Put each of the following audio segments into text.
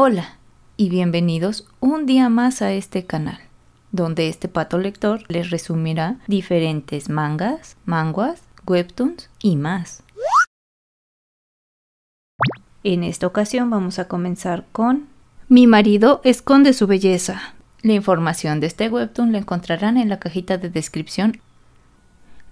Hola y bienvenidos un día más a este canal, donde este pato lector les resumirá diferentes mangas, manguas, webtoons y más. En esta ocasión vamos a comenzar con Mi marido esconde su belleza. La información de este webtoon la encontrarán en la cajita de descripción.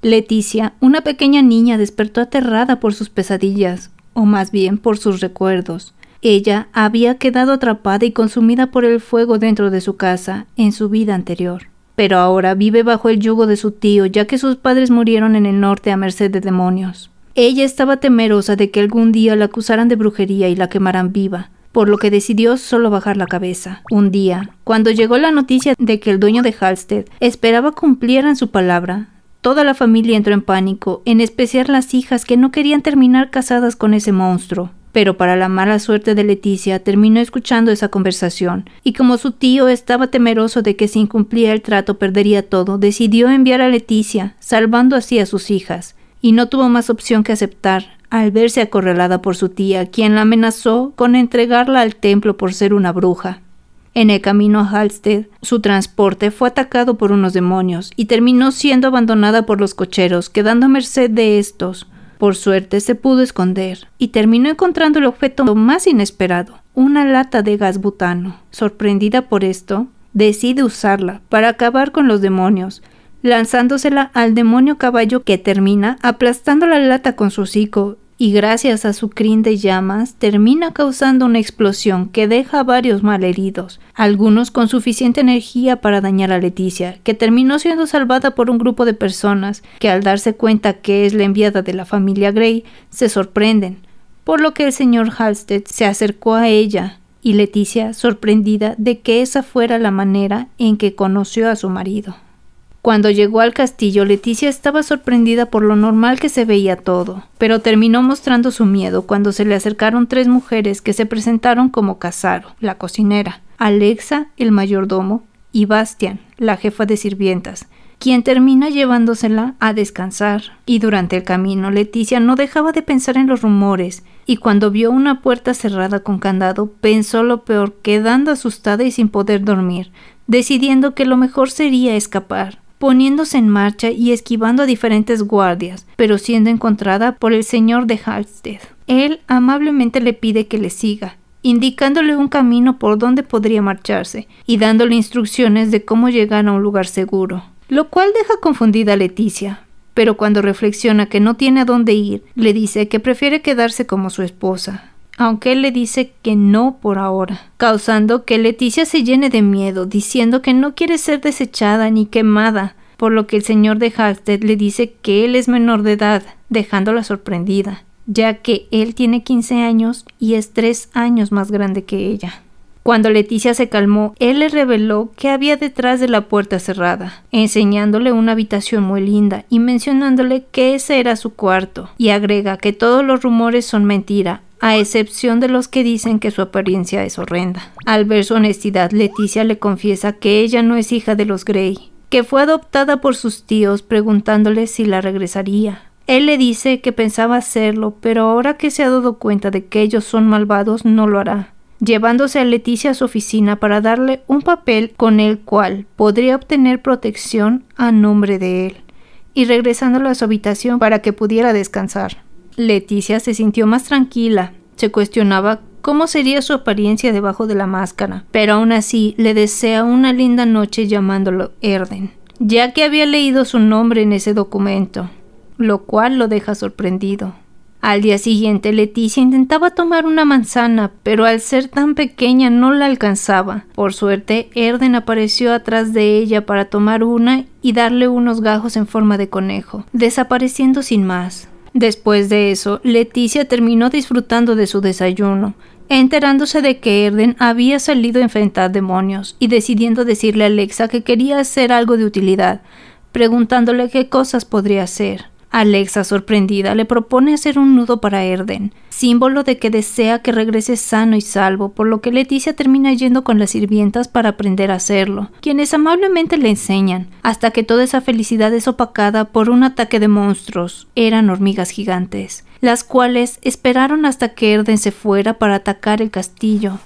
Leticia, una pequeña niña, despertó aterrada por sus pesadillas, o más bien por sus recuerdos. Ella había quedado atrapada y consumida por el fuego dentro de su casa en su vida anterior. Pero ahora vive bajo el yugo de su tío, ya que sus padres murieron en el norte a merced de demonios. Ella estaba temerosa de que algún día la acusaran de brujería y la quemaran viva, por lo que decidió solo bajar la cabeza. Un día, cuando llegó la noticia de que el dueño de Halstead esperaba cumplieran su palabra, toda la familia entró en pánico, en especial las hijas que no querían terminar casadas con ese monstruo pero para la mala suerte de Leticia terminó escuchando esa conversación, y como su tío estaba temeroso de que si incumplía el trato perdería todo, decidió enviar a Leticia, salvando así a sus hijas, y no tuvo más opción que aceptar, al verse acorralada por su tía, quien la amenazó con entregarla al templo por ser una bruja. En el camino a Halstead, su transporte fue atacado por unos demonios y terminó siendo abandonada por los cocheros, quedando a merced de estos, por suerte se pudo esconder y terminó encontrando el objeto más inesperado, una lata de gas butano. Sorprendida por esto, decide usarla para acabar con los demonios, lanzándosela al demonio caballo que termina aplastando la lata con su hocico y gracias a su crin de llamas termina causando una explosión que deja a varios malheridos, algunos con suficiente energía para dañar a Leticia, que terminó siendo salvada por un grupo de personas que al darse cuenta que es la enviada de la familia Grey se sorprenden, por lo que el señor Halstead se acercó a ella y Leticia sorprendida de que esa fuera la manera en que conoció a su marido. Cuando llegó al castillo, Leticia estaba sorprendida por lo normal que se veía todo, pero terminó mostrando su miedo cuando se le acercaron tres mujeres que se presentaron como Casaro, la cocinera, Alexa, el mayordomo, y Bastian, la jefa de sirvientas, quien termina llevándosela a descansar. Y durante el camino, Leticia no dejaba de pensar en los rumores, y cuando vio una puerta cerrada con candado, pensó lo peor, quedando asustada y sin poder dormir, decidiendo que lo mejor sería escapar poniéndose en marcha y esquivando a diferentes guardias, pero siendo encontrada por el señor de Halstead. Él amablemente le pide que le siga, indicándole un camino por donde podría marcharse y dándole instrucciones de cómo llegar a un lugar seguro, lo cual deja confundida a Leticia. Pero cuando reflexiona que no tiene a dónde ir, le dice que prefiere quedarse como su esposa, aunque él le dice que no por ahora, causando que Leticia se llene de miedo, diciendo que no quiere ser desechada ni quemada, por lo que el señor de Halstead le dice que él es menor de edad, dejándola sorprendida, ya que él tiene 15 años y es tres años más grande que ella. Cuando Leticia se calmó, él le reveló que había detrás de la puerta cerrada, enseñándole una habitación muy linda y mencionándole que ese era su cuarto, y agrega que todos los rumores son mentira, a excepción de los que dicen que su apariencia es horrenda. Al ver su honestidad, Leticia le confiesa que ella no es hija de los Grey, que fue adoptada por sus tíos preguntándole si la regresaría. Él le dice que pensaba hacerlo, pero ahora que se ha dado cuenta de que ellos son malvados, no lo hará, llevándose a Leticia a su oficina para darle un papel con el cual podría obtener protección a nombre de él, y regresándola a su habitación para que pudiera descansar. Leticia se sintió más tranquila, se cuestionaba cómo sería su apariencia debajo de la máscara, pero aún así le desea una linda noche llamándolo Erden, ya que había leído su nombre en ese documento, lo cual lo deja sorprendido. Al día siguiente Leticia intentaba tomar una manzana, pero al ser tan pequeña no la alcanzaba. Por suerte, Erden apareció atrás de ella para tomar una y darle unos gajos en forma de conejo, desapareciendo sin más. Después de eso, Leticia terminó disfrutando de su desayuno, enterándose de que Erden había salido a enfrentar demonios y decidiendo decirle a Alexa que quería hacer algo de utilidad, preguntándole qué cosas podría hacer. Alexa, sorprendida, le propone hacer un nudo para Erden, símbolo de que desea que regrese sano y salvo, por lo que Leticia termina yendo con las sirvientas para aprender a hacerlo, quienes amablemente le enseñan, hasta que toda esa felicidad es opacada por un ataque de monstruos. Eran hormigas gigantes, las cuales esperaron hasta que Erden se fuera para atacar el castillo,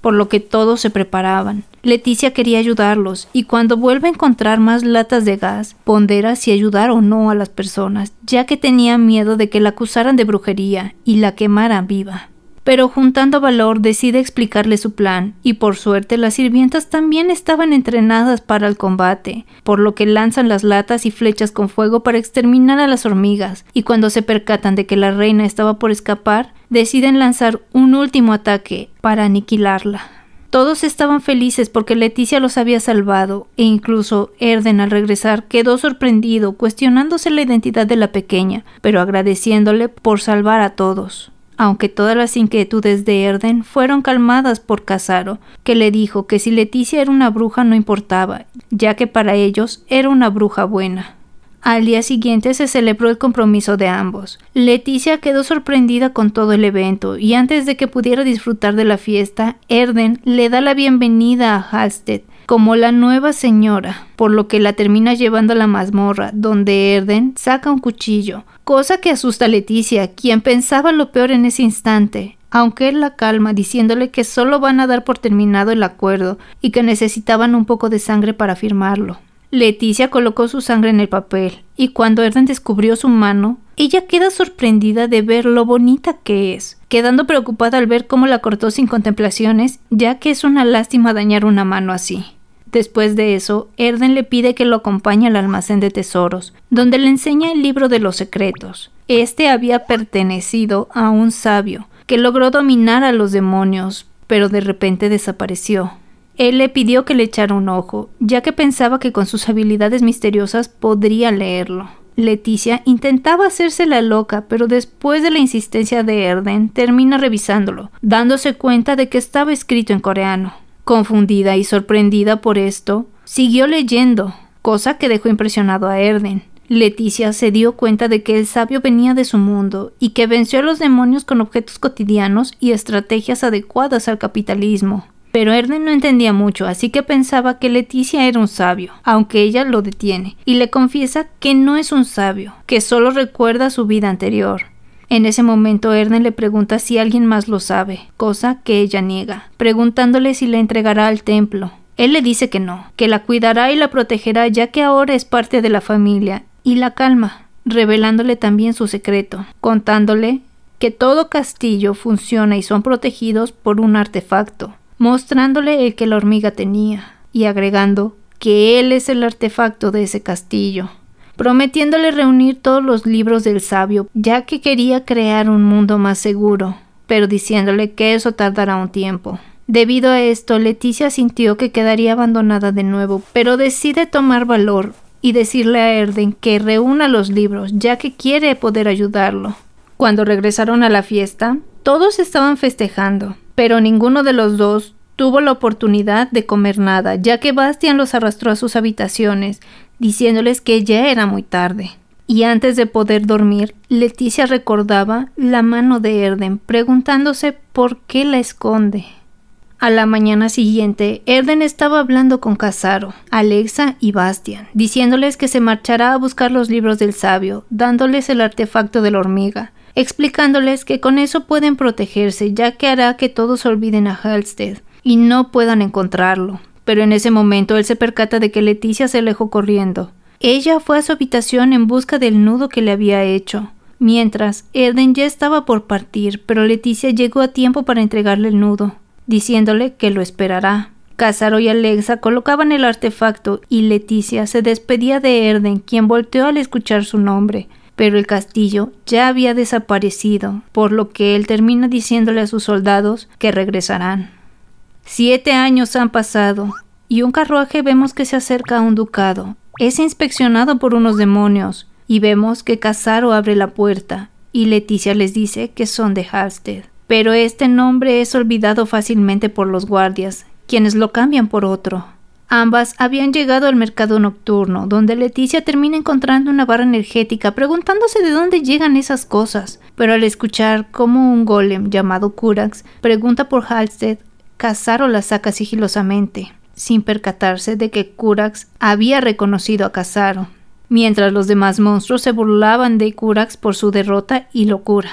por lo que todos se preparaban. Leticia quería ayudarlos y cuando vuelve a encontrar más latas de gas, pondera si ayudar o no a las personas, ya que tenía miedo de que la acusaran de brujería y la quemaran viva. Pero juntando valor decide explicarle su plan, y por suerte las sirvientas también estaban entrenadas para el combate, por lo que lanzan las latas y flechas con fuego para exterminar a las hormigas, y cuando se percatan de que la reina estaba por escapar, deciden lanzar un último ataque para aniquilarla. Todos estaban felices porque Leticia los había salvado, e incluso Erden al regresar quedó sorprendido, cuestionándose la identidad de la pequeña, pero agradeciéndole por salvar a todos. Aunque todas las inquietudes de Erden fueron calmadas por Casaro, que le dijo que si Leticia era una bruja no importaba, ya que para ellos era una bruja buena. Al día siguiente se celebró el compromiso de ambos. Leticia quedó sorprendida con todo el evento y antes de que pudiera disfrutar de la fiesta, Erden le da la bienvenida a Halstead como la nueva señora, por lo que la termina llevando a la mazmorra, donde Erden saca un cuchillo, cosa que asusta a Leticia, quien pensaba lo peor en ese instante, aunque él la calma diciéndole que solo van a dar por terminado el acuerdo y que necesitaban un poco de sangre para firmarlo. Leticia colocó su sangre en el papel, y cuando Erden descubrió su mano, ella queda sorprendida de ver lo bonita que es, quedando preocupada al ver cómo la cortó sin contemplaciones, ya que es una lástima dañar una mano así. Después de eso, Erden le pide que lo acompañe al almacén de tesoros, donde le enseña el libro de los secretos. Este había pertenecido a un sabio, que logró dominar a los demonios, pero de repente desapareció. Él le pidió que le echara un ojo, ya que pensaba que con sus habilidades misteriosas podría leerlo. Leticia intentaba hacerse la loca, pero después de la insistencia de Erden, termina revisándolo, dándose cuenta de que estaba escrito en coreano. Confundida y sorprendida por esto, siguió leyendo, cosa que dejó impresionado a Erden. Leticia se dio cuenta de que el sabio venía de su mundo y que venció a los demonios con objetos cotidianos y estrategias adecuadas al capitalismo. Pero Erden no entendía mucho, así que pensaba que Leticia era un sabio, aunque ella lo detiene, y le confiesa que no es un sabio, que solo recuerda su vida anterior. En ese momento Erden le pregunta si alguien más lo sabe, cosa que ella niega, preguntándole si la entregará al templo. Él le dice que no, que la cuidará y la protegerá ya que ahora es parte de la familia, y la calma, revelándole también su secreto, contándole que todo castillo funciona y son protegidos por un artefacto, mostrándole el que la hormiga tenía, y agregando que él es el artefacto de ese castillo, prometiéndole reunir todos los libros del sabio, ya que quería crear un mundo más seguro, pero diciéndole que eso tardará un tiempo. Debido a esto, Leticia sintió que quedaría abandonada de nuevo, pero decide tomar valor y decirle a Erden que reúna los libros, ya que quiere poder ayudarlo. Cuando regresaron a la fiesta, todos estaban festejando, pero ninguno de los dos tuvo la oportunidad de comer nada, ya que Bastian los arrastró a sus habitaciones, diciéndoles que ya era muy tarde. Y antes de poder dormir, Leticia recordaba la mano de Erden, preguntándose por qué la esconde. A la mañana siguiente, Erden estaba hablando con Casaro, Alexa y Bastian, diciéndoles que se marchará a buscar los libros del sabio, dándoles el artefacto de la hormiga, explicándoles que con eso pueden protegerse, ya que hará que todos olviden a Halstead y no puedan encontrarlo. Pero en ese momento él se percata de que Leticia se alejó corriendo. Ella fue a su habitación en busca del nudo que le había hecho. Mientras, Erden ya estaba por partir, pero Leticia llegó a tiempo para entregarle el nudo, diciéndole que lo esperará. Casaro y Alexa colocaban el artefacto y Leticia se despedía de Erden, quien volteó al escuchar su nombre pero el castillo ya había desaparecido, por lo que él termina diciéndole a sus soldados que regresarán. Siete años han pasado, y un carruaje vemos que se acerca a un ducado. Es inspeccionado por unos demonios, y vemos que Casaro abre la puerta, y Leticia les dice que son de Halstead. Pero este nombre es olvidado fácilmente por los guardias, quienes lo cambian por otro. Ambas habían llegado al mercado nocturno, donde Leticia termina encontrando una barra energética preguntándose de dónde llegan esas cosas, pero al escuchar cómo un golem llamado Kurax pregunta por Halstead, Casaro la saca sigilosamente, sin percatarse de que Kurax había reconocido a Casaro, mientras los demás monstruos se burlaban de Kurax por su derrota y locura.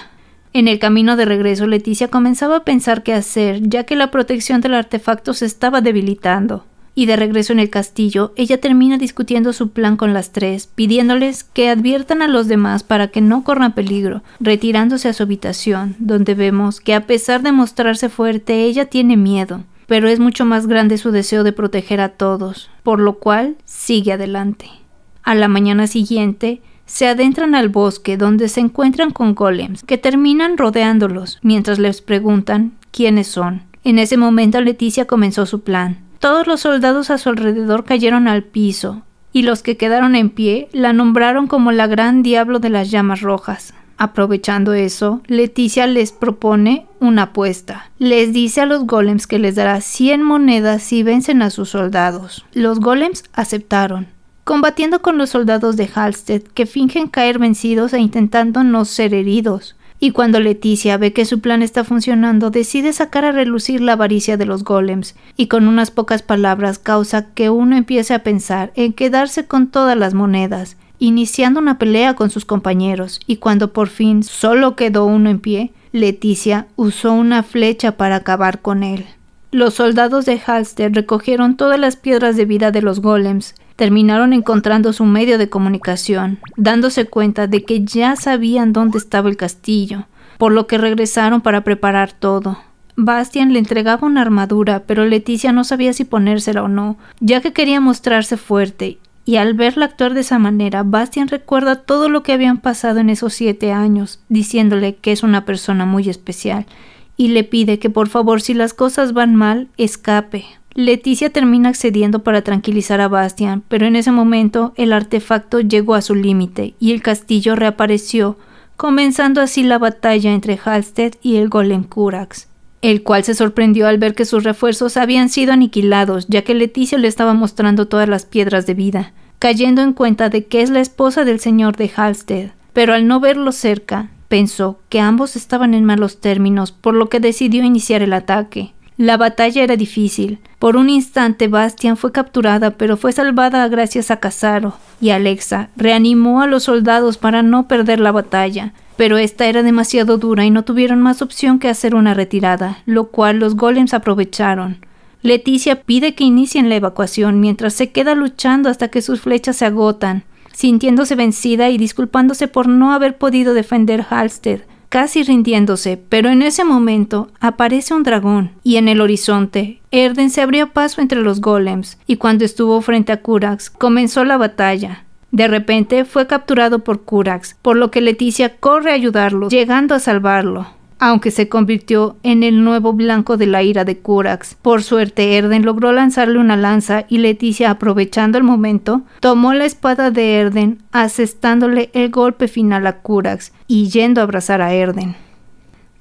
En el camino de regreso, Leticia comenzaba a pensar qué hacer, ya que la protección del artefacto se estaba debilitando. Y de regreso en el castillo, ella termina discutiendo su plan con las tres, pidiéndoles que adviertan a los demás para que no corran peligro, retirándose a su habitación, donde vemos que a pesar de mostrarse fuerte, ella tiene miedo, pero es mucho más grande su deseo de proteger a todos, por lo cual sigue adelante. A la mañana siguiente, se adentran al bosque donde se encuentran con golems que terminan rodeándolos mientras les preguntan quiénes son. En ese momento Leticia comenzó su plan. Todos los soldados a su alrededor cayeron al piso, y los que quedaron en pie la nombraron como la gran diablo de las llamas rojas. Aprovechando eso, Leticia les propone una apuesta. Les dice a los golems que les dará 100 monedas si vencen a sus soldados. Los golems aceptaron combatiendo con los soldados de Halstead que fingen caer vencidos e intentando no ser heridos. Y cuando Leticia ve que su plan está funcionando, decide sacar a relucir la avaricia de los golems, y con unas pocas palabras causa que uno empiece a pensar en quedarse con todas las monedas, iniciando una pelea con sus compañeros, y cuando por fin solo quedó uno en pie, Leticia usó una flecha para acabar con él. Los soldados de Halstead recogieron todas las piedras de vida de los golems, terminaron encontrando su medio de comunicación, dándose cuenta de que ya sabían dónde estaba el castillo, por lo que regresaron para preparar todo. Bastian le entregaba una armadura, pero Leticia no sabía si ponérsela o no, ya que quería mostrarse fuerte, y al verla actuar de esa manera, Bastian recuerda todo lo que habían pasado en esos siete años, diciéndole que es una persona muy especial, y le pide que por favor si las cosas van mal, escape, Leticia termina accediendo para tranquilizar a Bastian, pero en ese momento el artefacto llegó a su límite y el castillo reapareció, comenzando así la batalla entre Halstead y el golem Kurax, el cual se sorprendió al ver que sus refuerzos habían sido aniquilados, ya que Leticia le estaba mostrando todas las piedras de vida, cayendo en cuenta de que es la esposa del señor de Halstead, pero al no verlo cerca, pensó que ambos estaban en malos términos, por lo que decidió iniciar el ataque. La batalla era difícil. Por un instante Bastian fue capturada, pero fue salvada gracias a Casaro, y Alexa reanimó a los soldados para no perder la batalla. Pero esta era demasiado dura y no tuvieron más opción que hacer una retirada, lo cual los golems aprovecharon. Leticia pide que inicien la evacuación mientras se queda luchando hasta que sus flechas se agotan, sintiéndose vencida y disculpándose por no haber podido defender Halstead casi rindiéndose, pero en ese momento aparece un dragón, y en el horizonte, Erden se abrió paso entre los golems, y cuando estuvo frente a Kurax, comenzó la batalla. De repente fue capturado por Kurax, por lo que Leticia corre a ayudarlo, llegando a salvarlo aunque se convirtió en el nuevo blanco de la ira de Curax. Por suerte, Erden logró lanzarle una lanza y Leticia, aprovechando el momento, tomó la espada de Erden, asestándole el golpe final a Curax y yendo a abrazar a Erden.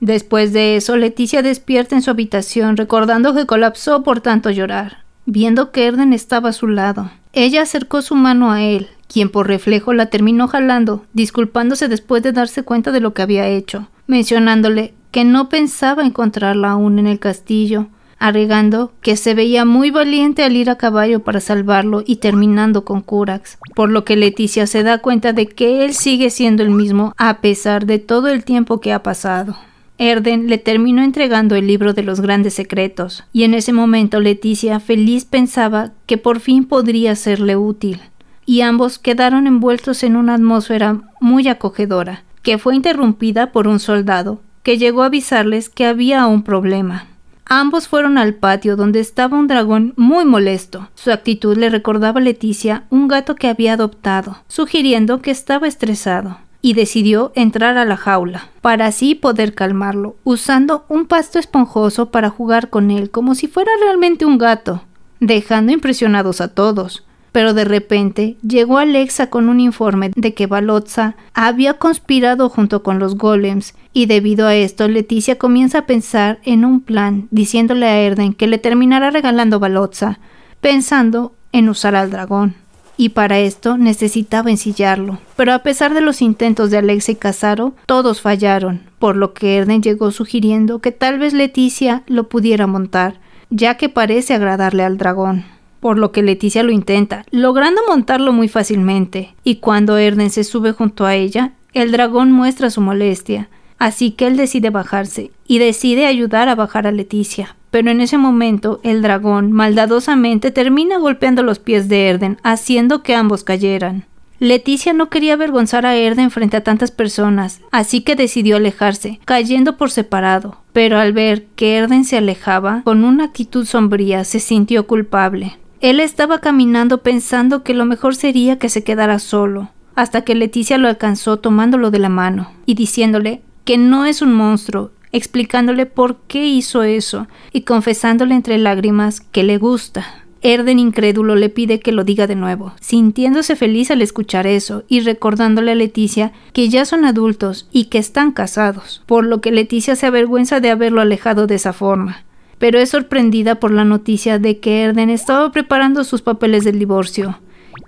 Después de eso, Leticia despierta en su habitación recordando que colapsó por tanto llorar, viendo que Erden estaba a su lado. Ella acercó su mano a él, quien por reflejo la terminó jalando, disculpándose después de darse cuenta de lo que había hecho mencionándole que no pensaba encontrarla aún en el castillo, agregando que se veía muy valiente al ir a caballo para salvarlo y terminando con Curax, por lo que Leticia se da cuenta de que él sigue siendo el mismo a pesar de todo el tiempo que ha pasado. Erden le terminó entregando el libro de los grandes secretos, y en ese momento Leticia feliz pensaba que por fin podría serle útil, y ambos quedaron envueltos en una atmósfera muy acogedora, que fue interrumpida por un soldado, que llegó a avisarles que había un problema. Ambos fueron al patio donde estaba un dragón muy molesto. Su actitud le recordaba a Leticia un gato que había adoptado, sugiriendo que estaba estresado, y decidió entrar a la jaula, para así poder calmarlo, usando un pasto esponjoso para jugar con él como si fuera realmente un gato, dejando impresionados a todos pero de repente llegó Alexa con un informe de que Balotza había conspirado junto con los golems, y debido a esto Leticia comienza a pensar en un plan, diciéndole a Erden que le terminará regalando Balotza, pensando en usar al dragón. Y para esto necesitaba ensillarlo. Pero a pesar de los intentos de Alexa y Casaro, todos fallaron, por lo que Erden llegó sugiriendo que tal vez Leticia lo pudiera montar, ya que parece agradarle al dragón por lo que Leticia lo intenta, logrando montarlo muy fácilmente, y cuando Erden se sube junto a ella, el dragón muestra su molestia, Así que él decide bajarse y decide ayudar a bajar a Leticia. Pero en ese momento el dragón maldadosamente termina golpeando los pies de Erden, haciendo que ambos cayeran. Leticia no quería avergonzar a Erden frente a tantas personas, así que decidió alejarse, cayendo por separado. Pero al ver que Erden se alejaba, con una actitud sombría, se sintió culpable. Él estaba caminando pensando que lo mejor sería que se quedara solo, hasta que Leticia lo alcanzó tomándolo de la mano y diciéndole que no es un monstruo, explicándole por qué hizo eso y confesándole entre lágrimas que le gusta. Erden incrédulo le pide que lo diga de nuevo, sintiéndose feliz al escuchar eso y recordándole a Leticia que ya son adultos y que están casados, por lo que Leticia se avergüenza de haberlo alejado de esa forma. Pero es sorprendida por la noticia de que Erden estaba preparando sus papeles del divorcio,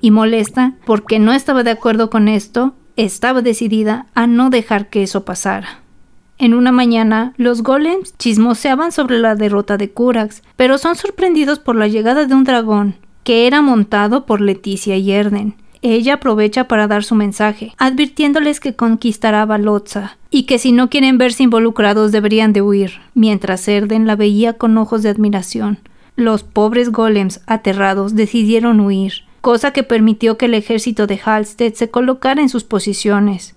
y molesta porque no estaba de acuerdo con esto, estaba decidida a no dejar que eso pasara. En una mañana, los golems chismoseaban sobre la derrota de Kurax, pero son sorprendidos por la llegada de un dragón, que era montado por Leticia y Erden. Ella aprovecha para dar su mensaje, advirtiéndoles que conquistará Balotza y que si no quieren verse involucrados deberían de huir, mientras Erden la veía con ojos de admiración. Los pobres golems, aterrados, decidieron huir, cosa que permitió que el ejército de Halstead se colocara en sus posiciones.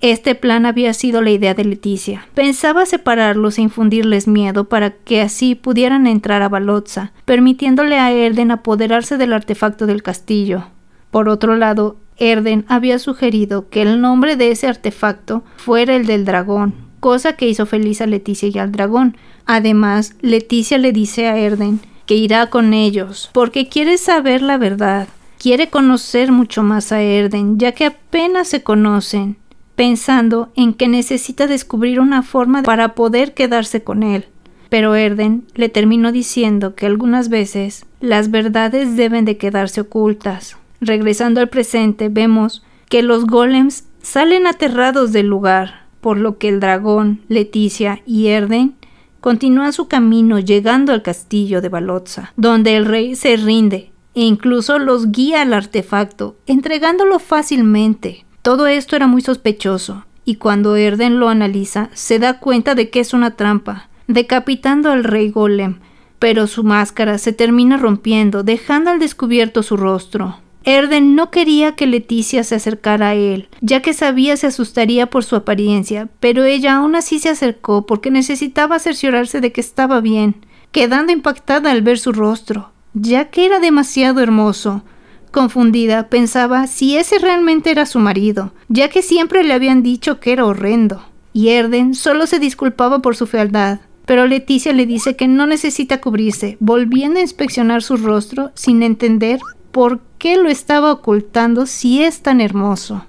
Este plan había sido la idea de Leticia. Pensaba separarlos e infundirles miedo para que así pudieran entrar a Balotza, permitiéndole a Erden apoderarse del artefacto del castillo. Por otro lado, Erden había sugerido que el nombre de ese artefacto fuera el del dragón, cosa que hizo feliz a Leticia y al dragón. Además, Leticia le dice a Erden que irá con ellos, porque quiere saber la verdad. Quiere conocer mucho más a Erden, ya que apenas se conocen pensando en que necesita descubrir una forma para poder quedarse con él. Pero Erden le terminó diciendo que algunas veces las verdades deben de quedarse ocultas. Regresando al presente, vemos que los golems salen aterrados del lugar, por lo que el dragón, Leticia y Erden continúan su camino llegando al castillo de Balotza, donde el rey se rinde e incluso los guía al artefacto, entregándolo fácilmente. Todo esto era muy sospechoso, y cuando Erden lo analiza, se da cuenta de que es una trampa, decapitando al rey Golem, pero su máscara se termina rompiendo, dejando al descubierto su rostro. Erden no quería que Leticia se acercara a él, ya que sabía se asustaría por su apariencia, pero ella aún así se acercó porque necesitaba cerciorarse de que estaba bien, quedando impactada al ver su rostro, ya que era demasiado hermoso. Confundida, pensaba si ese realmente era su marido, ya que siempre le habían dicho que era horrendo. Y Erden solo se disculpaba por su fealdad, pero Leticia le dice que no necesita cubrirse, volviendo a inspeccionar su rostro sin entender por qué lo estaba ocultando si es tan hermoso.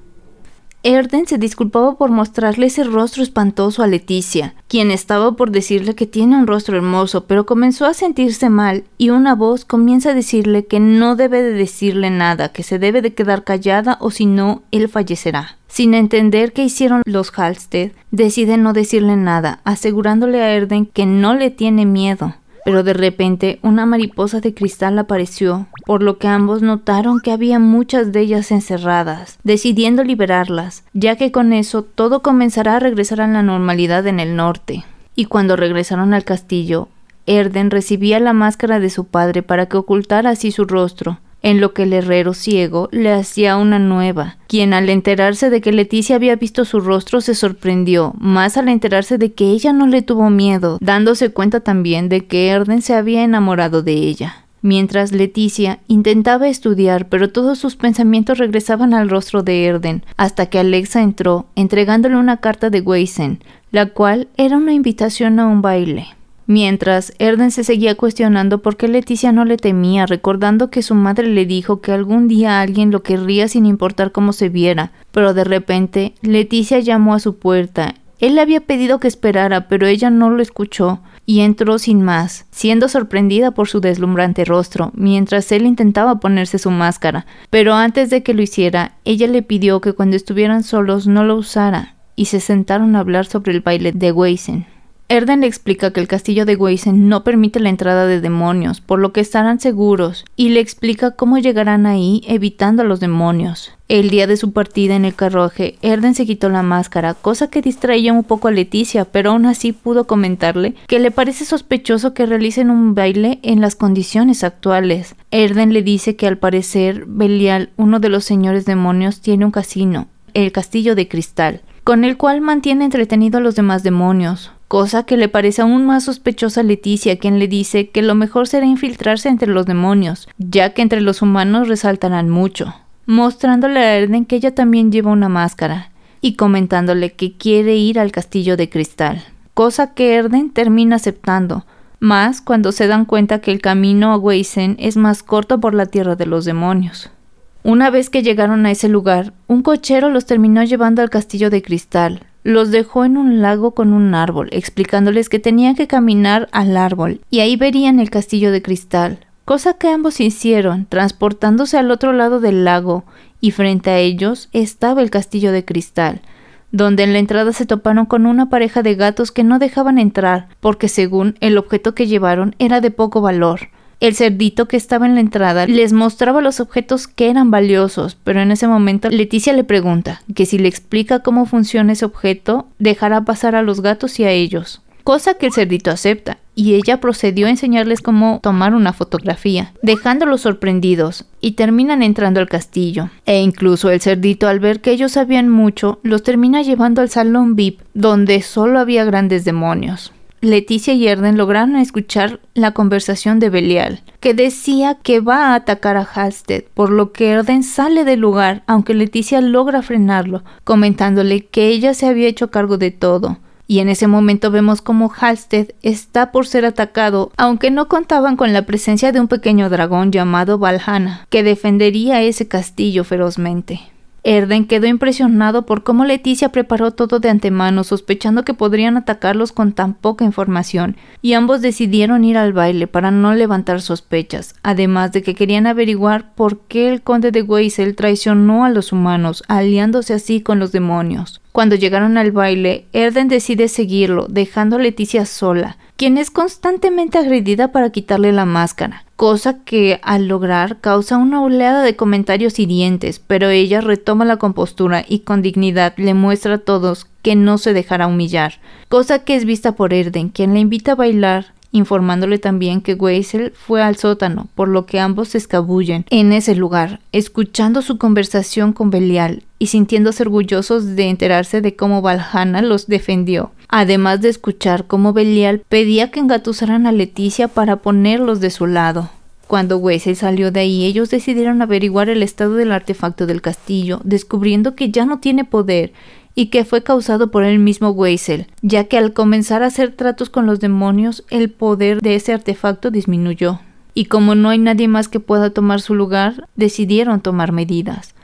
Erden se disculpaba por mostrarle ese rostro espantoso a Leticia, quien estaba por decirle que tiene un rostro hermoso, pero comenzó a sentirse mal y una voz comienza a decirle que no debe de decirle nada, que se debe de quedar callada o si no, él fallecerá. Sin entender qué hicieron los Halstead, decide no decirle nada, asegurándole a Erden que no le tiene miedo pero de repente una mariposa de cristal apareció, por lo que ambos notaron que había muchas de ellas encerradas, decidiendo liberarlas, ya que con eso todo comenzará a regresar a la normalidad en el norte. Y cuando regresaron al castillo, Erden recibía la máscara de su padre para que ocultara así su rostro, en lo que el herrero ciego le hacía una nueva, quien al enterarse de que Leticia había visto su rostro se sorprendió, más al enterarse de que ella no le tuvo miedo, dándose cuenta también de que Erden se había enamorado de ella. Mientras Leticia intentaba estudiar, pero todos sus pensamientos regresaban al rostro de Erden, hasta que Alexa entró, entregándole una carta de Weisen, la cual era una invitación a un baile. Mientras, Erden se seguía cuestionando por qué Leticia no le temía, recordando que su madre le dijo que algún día alguien lo querría sin importar cómo se viera, pero de repente Leticia llamó a su puerta. Él le había pedido que esperara, pero ella no lo escuchó y entró sin más, siendo sorprendida por su deslumbrante rostro, mientras él intentaba ponerse su máscara. Pero antes de que lo hiciera, ella le pidió que cuando estuvieran solos no lo usara, y se sentaron a hablar sobre el baile de Weisen. Erden le explica que el castillo de Weisen no permite la entrada de demonios, por lo que estarán seguros, y le explica cómo llegarán ahí evitando a los demonios. El día de su partida en el carruaje, Erden se quitó la máscara, cosa que distraía un poco a Leticia, pero aún así pudo comentarle que le parece sospechoso que realicen un baile en las condiciones actuales. Erden le dice que al parecer Belial, uno de los señores demonios, tiene un casino, el castillo de cristal, con el cual mantiene entretenido a los demás demonios cosa que le parece aún más sospechosa a Leticia, quien le dice que lo mejor será infiltrarse entre los demonios, ya que entre los humanos resaltarán mucho, mostrándole a Erden que ella también lleva una máscara, y comentándole que quiere ir al castillo de cristal, cosa que Erden termina aceptando, más cuando se dan cuenta que el camino a Weisen es más corto por la tierra de los demonios. Una vez que llegaron a ese lugar, un cochero los terminó llevando al castillo de cristal, los dejó en un lago con un árbol, explicándoles que tenían que caminar al árbol, y ahí verían el castillo de cristal, cosa que ambos hicieron, transportándose al otro lado del lago, y frente a ellos estaba el castillo de cristal, donde en la entrada se toparon con una pareja de gatos que no dejaban entrar, porque según el objeto que llevaron era de poco valor, el cerdito que estaba en la entrada les mostraba los objetos que eran valiosos, pero en ese momento Leticia le pregunta que si le explica cómo funciona ese objeto, dejará pasar a los gatos y a ellos. Cosa que el cerdito acepta, y ella procedió a enseñarles cómo tomar una fotografía, dejándolos sorprendidos, y terminan entrando al castillo. E incluso el cerdito, al ver que ellos sabían mucho, los termina llevando al salón VIP, donde solo había grandes demonios. Leticia y Erden lograron escuchar la conversación de Belial, que decía que va a atacar a Halstead, por lo que Erden sale del lugar, aunque Leticia logra frenarlo, comentándole que ella se había hecho cargo de todo. Y en ese momento vemos como Halstead está por ser atacado, aunque no contaban con la presencia de un pequeño dragón llamado Valhalla, que defendería ese castillo ferozmente. Erden quedó impresionado por cómo Leticia preparó todo de antemano, sospechando que podrían atacarlos con tan poca información, y ambos decidieron ir al baile para no levantar sospechas, además de que querían averiguar por qué el conde de Weisel traicionó a los humanos, aliándose así con los demonios. Cuando llegaron al baile, Erden decide seguirlo, dejando a Leticia sola, quien es constantemente agredida para quitarle la máscara, cosa que al lograr causa una oleada de comentarios hirientes, pero ella retoma la compostura y con dignidad le muestra a todos que no se dejará humillar, cosa que es vista por Erden, quien la invita a bailar informándole también que Weisel fue al sótano, por lo que ambos se escabullen en ese lugar, escuchando su conversación con Belial y sintiéndose orgullosos de enterarse de cómo Valhalla los defendió, además de escuchar cómo Belial pedía que engatusaran a Leticia para ponerlos de su lado. Cuando Weisel salió de ahí, ellos decidieron averiguar el estado del artefacto del castillo, descubriendo que ya no tiene poder y que fue causado por el mismo Weisel, ya que al comenzar a hacer tratos con los demonios, el poder de ese artefacto disminuyó. Y como no hay nadie más que pueda tomar su lugar, decidieron tomar medidas.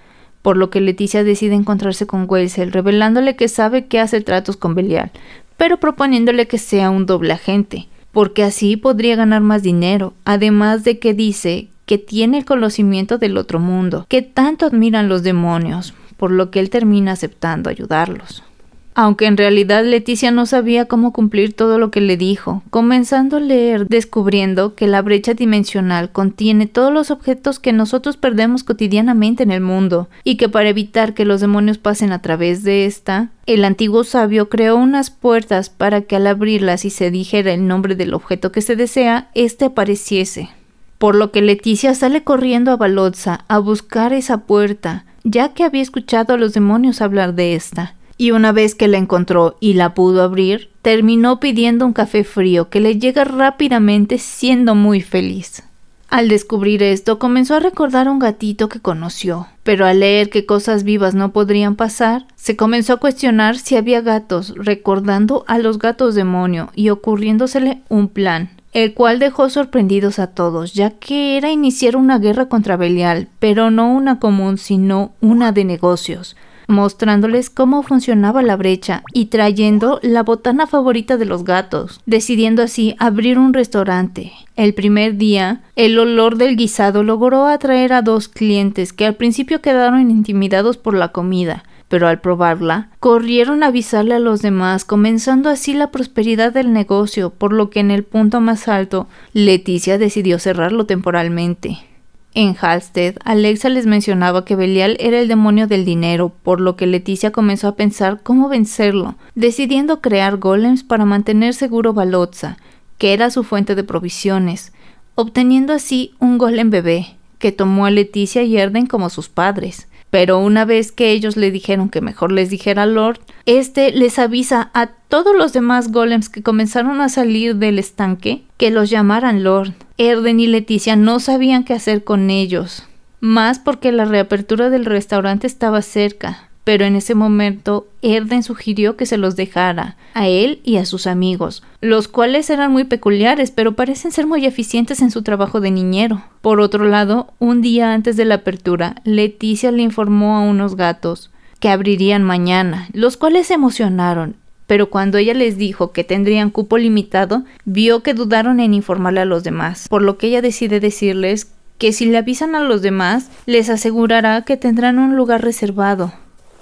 Por lo que Leticia decide encontrarse con Weisel, revelándole que sabe que hace tratos con Belial, pero proponiéndole que sea un doble agente, porque así podría ganar más dinero, además de que dice que tiene el conocimiento del otro mundo, que tanto admiran los demonios, por lo que él termina aceptando ayudarlos. Aunque en realidad Leticia no sabía cómo cumplir todo lo que le dijo, comenzando a leer, descubriendo que la brecha dimensional contiene todos los objetos que nosotros perdemos cotidianamente en el mundo, y que para evitar que los demonios pasen a través de esta, el antiguo sabio creó unas puertas para que al abrirlas y se dijera el nombre del objeto que se desea, éste apareciese. Por lo que Leticia sale corriendo a Balotza a buscar esa puerta, ya que había escuchado a los demonios hablar de esta. Y una vez que la encontró y la pudo abrir, terminó pidiendo un café frío que le llega rápidamente siendo muy feliz. Al descubrir esto, comenzó a recordar a un gatito que conoció, pero al leer que cosas vivas no podrían pasar, se comenzó a cuestionar si había gatos, recordando a los gatos demonio y ocurriéndosele un plan el cual dejó sorprendidos a todos, ya que era iniciar una guerra contra Belial, pero no una común, sino una de negocios, mostrándoles cómo funcionaba la brecha y trayendo la botana favorita de los gatos, decidiendo así abrir un restaurante. El primer día, el olor del guisado logró atraer a dos clientes que al principio quedaron intimidados por la comida, pero al probarla, corrieron a avisarle a los demás, comenzando así la prosperidad del negocio, por lo que en el punto más alto, Leticia decidió cerrarlo temporalmente. En Halstead, Alexa les mencionaba que Belial era el demonio del dinero, por lo que Leticia comenzó a pensar cómo vencerlo, decidiendo crear golems para mantener seguro Balotza, que era su fuente de provisiones, obteniendo así un golem bebé, que tomó a Leticia y Erden como sus padres. Pero una vez que ellos le dijeron que mejor les dijera Lord, este les avisa a todos los demás golems que comenzaron a salir del estanque que los llamaran Lord. Erden y Leticia no sabían qué hacer con ellos, más porque la reapertura del restaurante estaba cerca, pero en ese momento Erden sugirió que se los dejara, a él y a sus amigos, los cuales eran muy peculiares, pero parecen ser muy eficientes en su trabajo de niñero. Por otro lado, un día antes de la apertura, Leticia le informó a unos gatos que abrirían mañana, los cuales se emocionaron, pero cuando ella les dijo que tendrían cupo limitado, vio que dudaron en informarle a los demás, por lo que ella decide decirles que si le avisan a los demás, les asegurará que tendrán un lugar reservado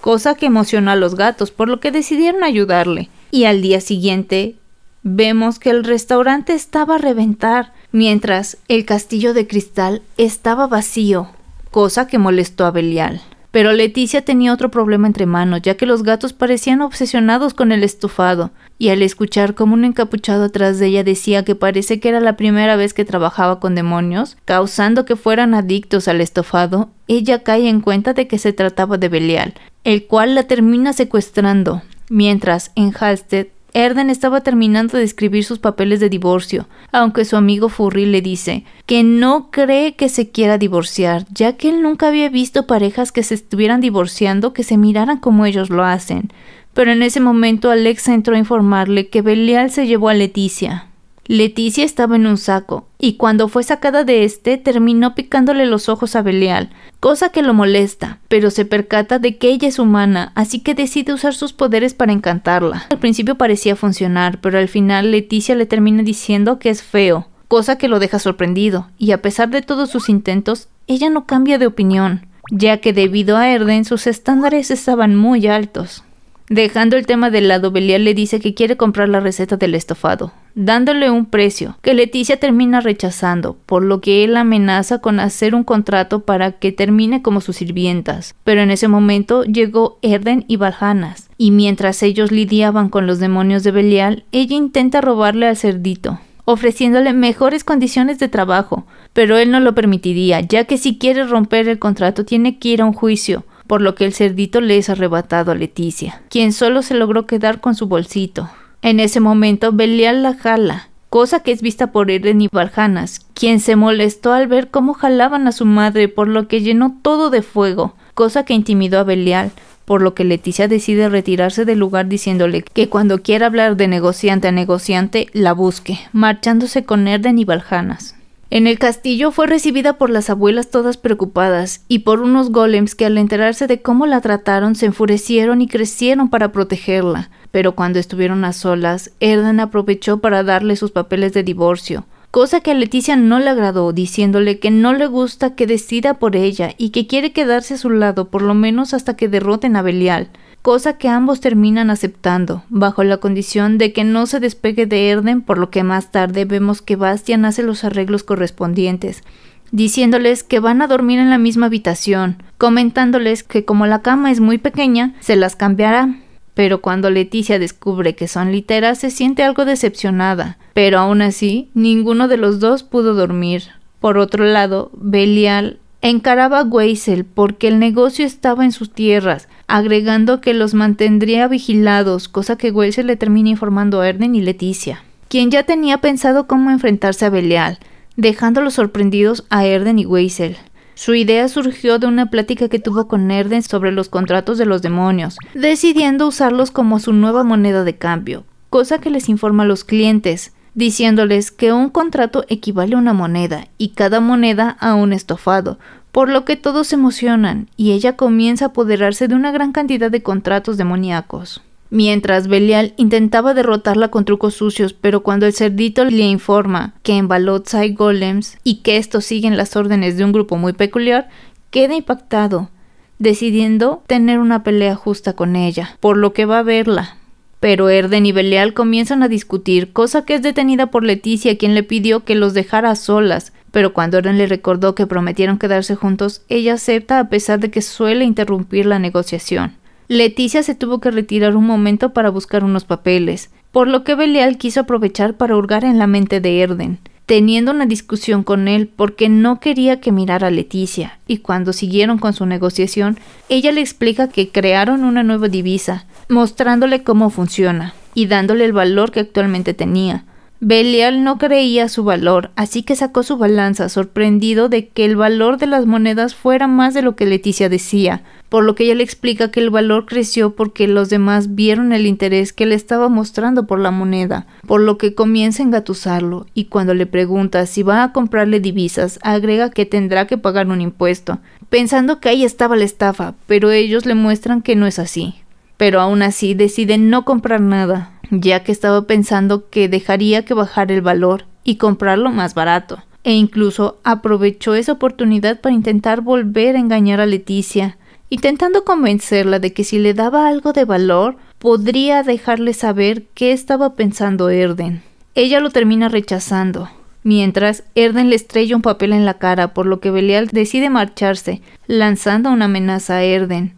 cosa que emocionó a los gatos, por lo que decidieron ayudarle. Y al día siguiente vemos que el restaurante estaba a reventar, mientras el castillo de cristal estaba vacío, cosa que molestó a Belial. Pero Leticia tenía otro problema entre manos, ya que los gatos parecían obsesionados con el estofado, y al escuchar como un encapuchado atrás de ella decía que parece que era la primera vez que trabajaba con demonios, causando que fueran adictos al estofado, ella cae en cuenta de que se trataba de Belial, el cual la termina secuestrando, mientras en Halstead Erden estaba terminando de escribir sus papeles de divorcio, aunque su amigo Furry le dice que no cree que se quiera divorciar, ya que él nunca había visto parejas que se estuvieran divorciando que se miraran como ellos lo hacen. Pero en ese momento Alexa entró a informarle que Belial se llevó a Leticia. Leticia estaba en un saco, y cuando fue sacada de este terminó picándole los ojos a Belial, cosa que lo molesta, pero se percata de que ella es humana, así que decide usar sus poderes para encantarla. Al principio parecía funcionar, pero al final Leticia le termina diciendo que es feo, cosa que lo deja sorprendido, y a pesar de todos sus intentos, ella no cambia de opinión, ya que debido a Erden sus estándares estaban muy altos. Dejando el tema de lado, Belial le dice que quiere comprar la receta del estofado, dándole un precio que Leticia termina rechazando, por lo que él amenaza con hacer un contrato para que termine como sus sirvientas. Pero en ese momento llegó Erden y Valhanas, y mientras ellos lidiaban con los demonios de Belial, ella intenta robarle al cerdito ofreciéndole mejores condiciones de trabajo, pero él no lo permitiría, ya que si quiere romper el contrato tiene que ir a un juicio, por lo que el cerdito le es arrebatado a Leticia, quien solo se logró quedar con su bolsito. En ese momento Belial la jala, cosa que es vista por Eren y Valjanas, quien se molestó al ver cómo jalaban a su madre, por lo que llenó todo de fuego, cosa que intimidó a Belial, por lo que Leticia decide retirarse del lugar diciéndole que cuando quiera hablar de negociante a negociante, la busque, marchándose con Erden y Valjanas. En el castillo fue recibida por las abuelas todas preocupadas y por unos golems que al enterarse de cómo la trataron se enfurecieron y crecieron para protegerla. Pero cuando estuvieron a solas, Erden aprovechó para darle sus papeles de divorcio, cosa que a Leticia no le agradó, diciéndole que no le gusta que decida por ella y que quiere quedarse a su lado por lo menos hasta que derroten a Belial cosa que ambos terminan aceptando, bajo la condición de que no se despegue de Erden, por lo que más tarde vemos que Bastian hace los arreglos correspondientes, diciéndoles que van a dormir en la misma habitación, comentándoles que como la cama es muy pequeña, se las cambiará. Pero cuando Leticia descubre que son literas, se siente algo decepcionada, pero aún así, ninguno de los dos pudo dormir. Por otro lado, Belial encaraba a Weisel porque el negocio estaba en sus tierras, agregando que los mantendría vigilados, cosa que Weisel le termina informando a Erden y Leticia, quien ya tenía pensado cómo enfrentarse a Belial, dejándolos sorprendidos a Erden y Weisel. Su idea surgió de una plática que tuvo con Erden sobre los contratos de los demonios, decidiendo usarlos como su nueva moneda de cambio, cosa que les informa a los clientes, diciéndoles que un contrato equivale a una moneda y cada moneda a un estofado, por lo que todos se emocionan y ella comienza a apoderarse de una gran cantidad de contratos demoníacos. Mientras Belial intentaba derrotarla con trucos sucios, pero cuando el cerdito le informa que en Balotz hay golems y que estos siguen las órdenes de un grupo muy peculiar, queda impactado, decidiendo tener una pelea justa con ella, por lo que va a verla. Pero Erden y Belial comienzan a discutir, cosa que es detenida por Leticia, quien le pidió que los dejara solas, pero cuando Erden le recordó que prometieron quedarse juntos, ella acepta a pesar de que suele interrumpir la negociación. Leticia se tuvo que retirar un momento para buscar unos papeles, por lo que Belial quiso aprovechar para hurgar en la mente de Erden, teniendo una discusión con él porque no quería que mirara a Leticia, y cuando siguieron con su negociación, ella le explica que crearon una nueva divisa, mostrándole cómo funciona, y dándole el valor que actualmente tenía, Belial no creía su valor, así que sacó su balanza, sorprendido de que el valor de las monedas fuera más de lo que Leticia decía, por lo que ella le explica que el valor creció porque los demás vieron el interés que le estaba mostrando por la moneda, por lo que comienza a engatusarlo, y cuando le pregunta si va a comprarle divisas, agrega que tendrá que pagar un impuesto, pensando que ahí estaba la estafa, pero ellos le muestran que no es así. Pero aún así decide no comprar nada, ya que estaba pensando que dejaría que bajara el valor y comprarlo más barato, e incluso aprovechó esa oportunidad para intentar volver a engañar a Leticia, intentando convencerla de que si le daba algo de valor, podría dejarle saber qué estaba pensando Erden. Ella lo termina rechazando. Mientras, Erden le estrella un papel en la cara, por lo que Belial decide marcharse, lanzando una amenaza a Erden.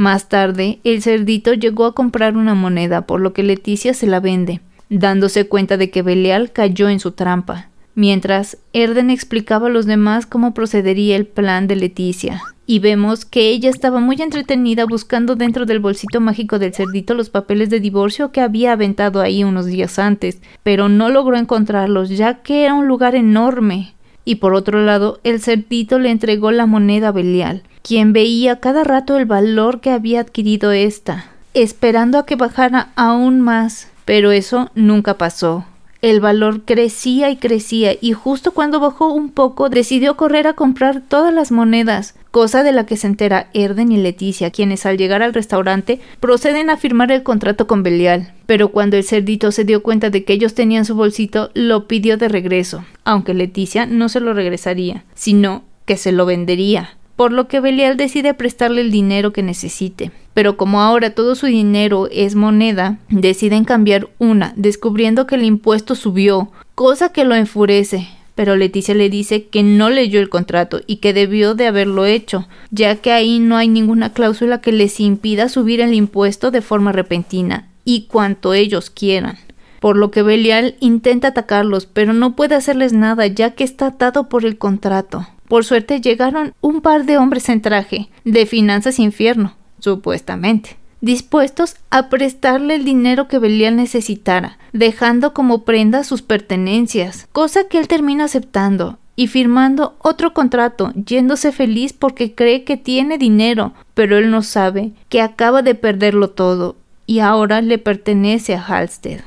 Más tarde, el cerdito llegó a comprar una moneda, por lo que Leticia se la vende, dándose cuenta de que Belial cayó en su trampa. Mientras, Erden explicaba a los demás cómo procedería el plan de Leticia, y vemos que ella estaba muy entretenida buscando dentro del bolsito mágico del cerdito los papeles de divorcio que había aventado ahí unos días antes, pero no logró encontrarlos ya que era un lugar enorme. Y por otro lado, el cerdito le entregó la moneda a Belial, quien veía cada rato el valor que había adquirido ésta, esperando a que bajara aún más, pero eso nunca pasó. El valor crecía y crecía y justo cuando bajó un poco decidió correr a comprar todas las monedas, cosa de la que se entera Erden y Leticia, quienes al llegar al restaurante proceden a firmar el contrato con Belial. Pero cuando el cerdito se dio cuenta de que ellos tenían su bolsito, lo pidió de regreso, aunque Leticia no se lo regresaría, sino que se lo vendería por lo que Belial decide prestarle el dinero que necesite. Pero como ahora todo su dinero es moneda, deciden cambiar una, descubriendo que el impuesto subió, cosa que lo enfurece. Pero Leticia le dice que no leyó el contrato y que debió de haberlo hecho, ya que ahí no hay ninguna cláusula que les impida subir el impuesto de forma repentina y cuanto ellos quieran por lo que Belial intenta atacarlos, pero no puede hacerles nada ya que está atado por el contrato. Por suerte llegaron un par de hombres en traje, de finanzas infierno, supuestamente, dispuestos a prestarle el dinero que Belial necesitara, dejando como prenda sus pertenencias, cosa que él termina aceptando y firmando otro contrato, yéndose feliz porque cree que tiene dinero, pero él no sabe que acaba de perderlo todo y ahora le pertenece a Halstead.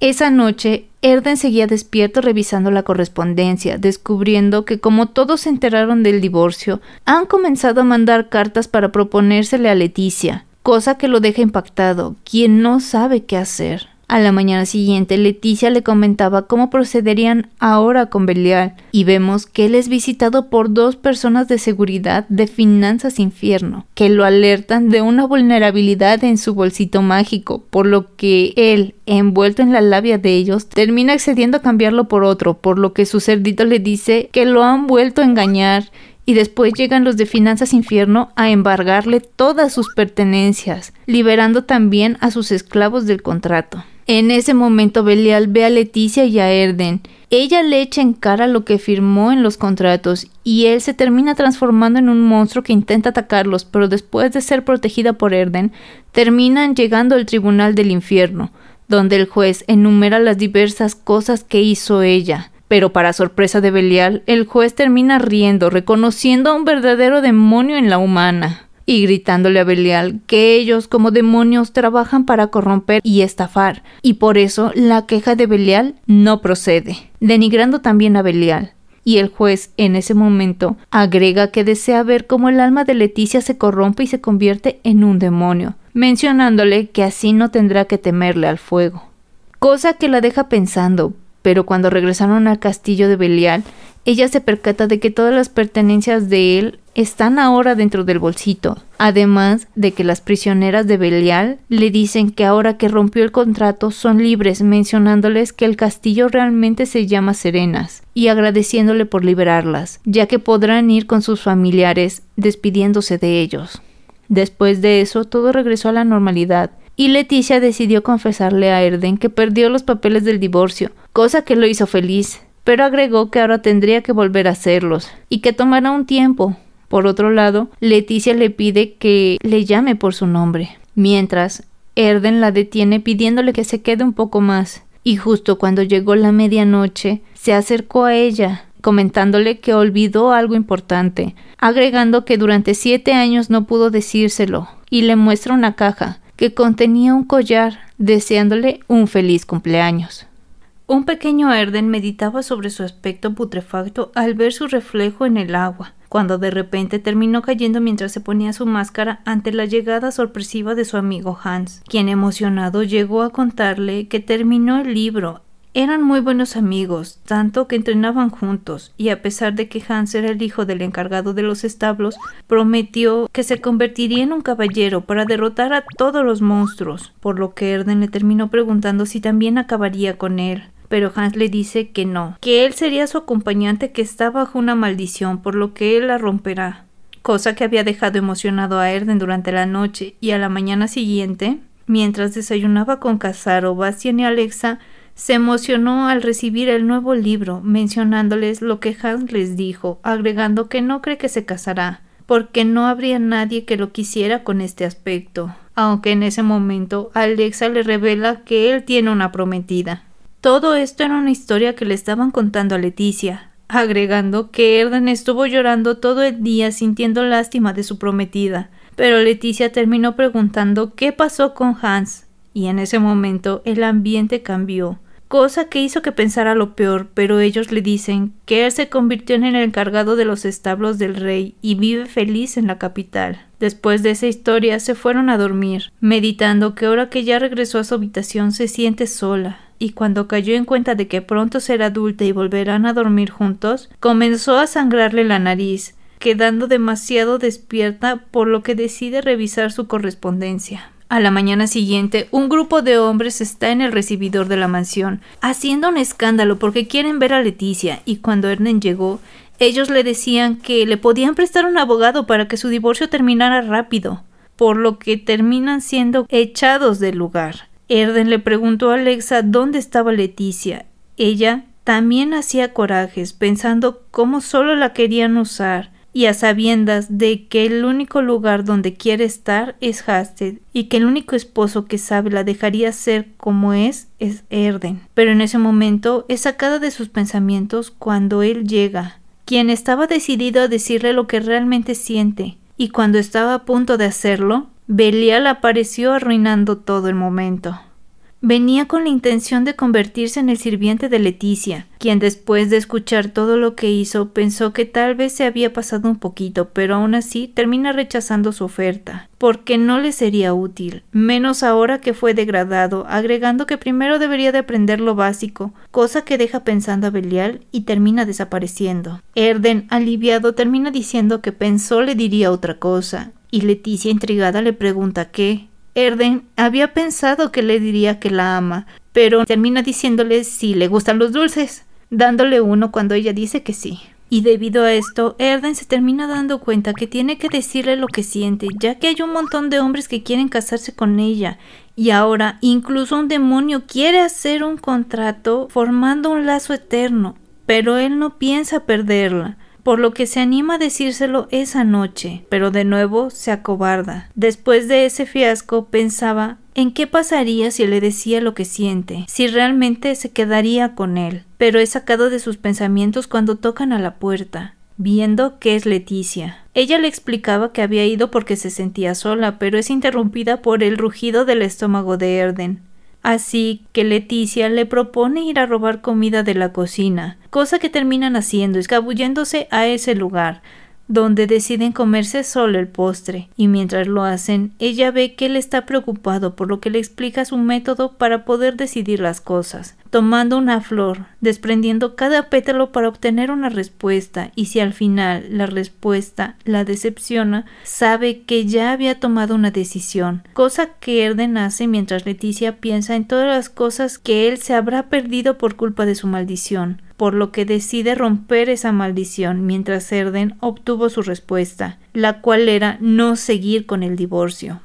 Esa noche, Erden seguía despierto revisando la correspondencia, descubriendo que como todos se enteraron del divorcio, han comenzado a mandar cartas para proponérsele a Leticia, cosa que lo deja impactado, quien no sabe qué hacer. A la mañana siguiente, Leticia le comentaba cómo procederían ahora con Belial, y vemos que él es visitado por dos personas de seguridad de Finanzas Infierno, que lo alertan de una vulnerabilidad en su bolsito mágico, por lo que él, envuelto en la labia de ellos, termina accediendo a cambiarlo por otro, por lo que su cerdito le dice que lo han vuelto a engañar y después llegan los de Finanzas Infierno a embargarle todas sus pertenencias, liberando también a sus esclavos del contrato. En ese momento Belial ve a Leticia y a Erden. Ella le echa en cara lo que firmó en los contratos y él se termina transformando en un monstruo que intenta atacarlos, pero después de ser protegida por Erden, terminan llegando al tribunal del infierno, donde el juez enumera las diversas cosas que hizo ella. Pero para sorpresa de Belial, el juez termina riendo, reconociendo a un verdadero demonio en la humana y gritándole a Belial que ellos como demonios trabajan para corromper y estafar, y por eso la queja de Belial no procede, denigrando también a Belial. Y el juez en ese momento agrega que desea ver cómo el alma de Leticia se corrompe y se convierte en un demonio, mencionándole que así no tendrá que temerle al fuego. Cosa que la deja pensando, pero cuando regresaron al castillo de Belial, ella se percata de que todas las pertenencias de él están ahora dentro del bolsito. Además de que las prisioneras de Belial le dicen que ahora que rompió el contrato son libres, mencionándoles que el castillo realmente se llama Serenas y agradeciéndole por liberarlas, ya que podrán ir con sus familiares despidiéndose de ellos. Después de eso, todo regresó a la normalidad y Leticia decidió confesarle a Erden que perdió los papeles del divorcio, cosa que lo hizo feliz, pero agregó que ahora tendría que volver a hacerlos y que tomará un tiempo. Por otro lado, Leticia le pide que le llame por su nombre, mientras Erden la detiene pidiéndole que se quede un poco más, y justo cuando llegó la medianoche, se acercó a ella, comentándole que olvidó algo importante, agregando que durante siete años no pudo decírselo, y le muestra una caja, que contenía un collar, deseándole un feliz cumpleaños. Un pequeño Erden meditaba sobre su aspecto putrefacto al ver su reflejo en el agua, cuando de repente terminó cayendo mientras se ponía su máscara ante la llegada sorpresiva de su amigo Hans, quien emocionado llegó a contarle que terminó el libro eran muy buenos amigos, tanto que entrenaban juntos, y a pesar de que Hans era el hijo del encargado de los establos, prometió que se convertiría en un caballero para derrotar a todos los monstruos, por lo que Erden le terminó preguntando si también acabaría con él. Pero Hans le dice que no, que él sería su acompañante que está bajo una maldición, por lo que él la romperá, cosa que había dejado emocionado a Erden durante la noche, y a la mañana siguiente, mientras desayunaba con Casaro, Bastian y Alexa, se emocionó al recibir el nuevo libro, mencionándoles lo que Hans les dijo, agregando que no cree que se casará, porque no habría nadie que lo quisiera con este aspecto, aunque en ese momento Alexa le revela que él tiene una prometida. Todo esto era una historia que le estaban contando a Leticia, agregando que Erden estuvo llorando todo el día sintiendo lástima de su prometida, pero Leticia terminó preguntando qué pasó con Hans, y en ese momento el ambiente cambió cosa que hizo que pensara lo peor, pero ellos le dicen que él se convirtió en el encargado de los establos del rey y vive feliz en la capital. Después de esa historia se fueron a dormir, meditando que ahora que ya regresó a su habitación se siente sola, y cuando cayó en cuenta de que pronto será adulta y volverán a dormir juntos, comenzó a sangrarle la nariz, quedando demasiado despierta por lo que decide revisar su correspondencia. A la mañana siguiente, un grupo de hombres está en el recibidor de la mansión, haciendo un escándalo porque quieren ver a Leticia, y cuando Erden llegó, ellos le decían que le podían prestar un abogado para que su divorcio terminara rápido, por lo que terminan siendo echados del lugar. Erden le preguntó a Alexa dónde estaba Leticia. Ella también hacía corajes, pensando cómo solo la querían usar, y a sabiendas de que el único lugar donde quiere estar es Hasted y que el único esposo que sabe la dejaría ser como es es Erden. Pero en ese momento es sacada de sus pensamientos cuando él llega, quien estaba decidido a decirle lo que realmente siente, y cuando estaba a punto de hacerlo, Belial apareció arruinando todo el momento. Venía con la intención de convertirse en el sirviente de Leticia, quien después de escuchar todo lo que hizo pensó que tal vez se había pasado un poquito, pero aún así termina rechazando su oferta, porque no le sería útil, menos ahora que fue degradado, agregando que primero debería de aprender lo básico, cosa que deja pensando a Belial y termina desapareciendo. Erden, aliviado, termina diciendo que pensó le diría otra cosa, y Leticia intrigada le pregunta qué, Erden había pensado que le diría que la ama, pero termina diciéndole si le gustan los dulces, dándole uno cuando ella dice que sí. Y debido a esto, Erden se termina dando cuenta que tiene que decirle lo que siente, ya que hay un montón de hombres que quieren casarse con ella, y ahora incluso un demonio quiere hacer un contrato formando un lazo eterno, pero él no piensa perderla por lo que se anima a decírselo esa noche, pero de nuevo se acobarda. Después de ese fiasco pensaba en qué pasaría si le decía lo que siente, si realmente se quedaría con él, pero es sacado de sus pensamientos cuando tocan a la puerta viendo que es Leticia. Ella le explicaba que había ido porque se sentía sola, pero es interrumpida por el rugido del estómago de Erden. Así que Leticia le propone ir a robar comida de la cocina, cosa que terminan haciendo, escabulléndose a ese lugar, donde deciden comerse solo el postre, y mientras lo hacen, ella ve que él está preocupado, por lo que le explica su método para poder decidir las cosas, tomando una flor, desprendiendo cada pétalo para obtener una respuesta, y si al final la respuesta la decepciona, sabe que ya había tomado una decisión, cosa que Erden hace mientras Leticia piensa en todas las cosas que él se habrá perdido por culpa de su maldición por lo que decide romper esa maldición mientras Erden obtuvo su respuesta, la cual era no seguir con el divorcio.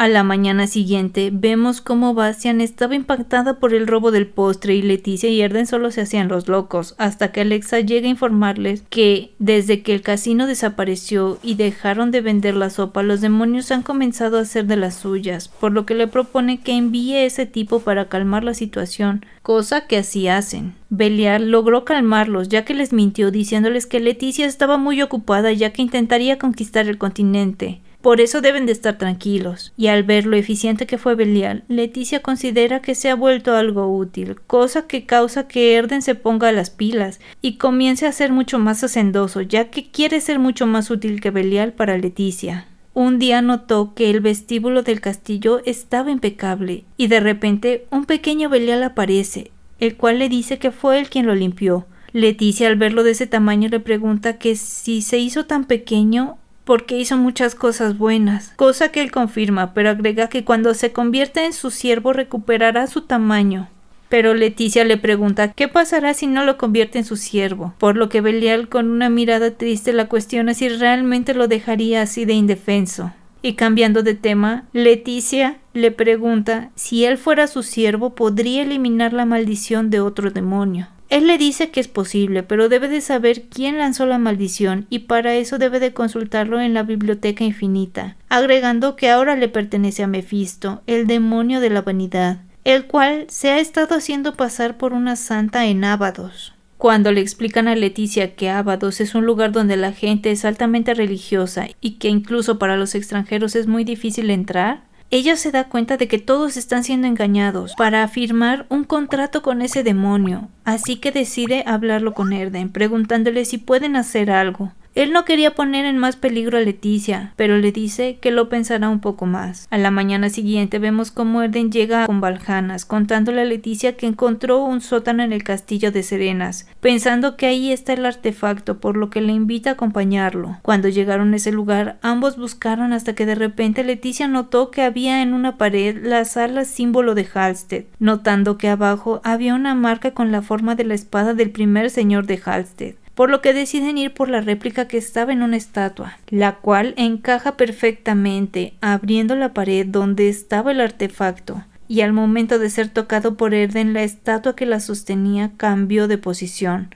A la mañana siguiente vemos cómo Bastian estaba impactada por el robo del postre y Leticia y Erden solo se hacían los locos, hasta que Alexa llega a informarles que desde que el casino desapareció y dejaron de vender la sopa, los demonios han comenzado a hacer de las suyas, por lo que le propone que envíe ese tipo para calmar la situación, cosa que así hacen. Belial logró calmarlos ya que les mintió diciéndoles que Leticia estaba muy ocupada ya que intentaría conquistar el continente. Por eso deben de estar tranquilos. Y al ver lo eficiente que fue Belial, Leticia considera que se ha vuelto algo útil, cosa que causa que Erden se ponga a las pilas y comience a ser mucho más hacendoso, ya que quiere ser mucho más útil que Belial para Leticia. Un día notó que el vestíbulo del castillo estaba impecable y de repente un pequeño Belial aparece, el cual le dice que fue él quien lo limpió. Leticia al verlo de ese tamaño le pregunta que si se hizo tan pequeño porque hizo muchas cosas buenas, cosa que él confirma, pero agrega que cuando se convierte en su siervo recuperará su tamaño. Pero Leticia le pregunta qué pasará si no lo convierte en su siervo, por lo que Belial con una mirada triste la cuestiona si realmente lo dejaría así de indefenso. Y cambiando de tema, Leticia le pregunta si él fuera su siervo podría eliminar la maldición de otro demonio. Él le dice que es posible, pero debe de saber quién lanzó la maldición y para eso debe de consultarlo en la biblioteca infinita, agregando que ahora le pertenece a Mefisto, el demonio de la vanidad, el cual se ha estado haciendo pasar por una santa en Ábados. Cuando le explican a Leticia que Ábados es un lugar donde la gente es altamente religiosa y que incluso para los extranjeros es muy difícil entrar, ella se da cuenta de que todos están siendo engañados para firmar un contrato con ese demonio, así que decide hablarlo con Erden, preguntándole si pueden hacer algo. Él no quería poner en más peligro a Leticia, pero le dice que lo pensará un poco más. A la mañana siguiente vemos cómo Erden llega con Valjanas, contándole a Leticia que encontró un sótano en el castillo de Serenas, pensando que ahí está el artefacto, por lo que le invita a acompañarlo. Cuando llegaron a ese lugar, ambos buscaron hasta que de repente Leticia notó que había en una pared las alas símbolo de Halstead, notando que abajo había una marca con la forma de la espada del primer señor de Halstead por lo que deciden ir por la réplica que estaba en una estatua, la cual encaja perfectamente abriendo la pared donde estaba el artefacto, y al momento de ser tocado por Erden la estatua que la sostenía cambió de posición.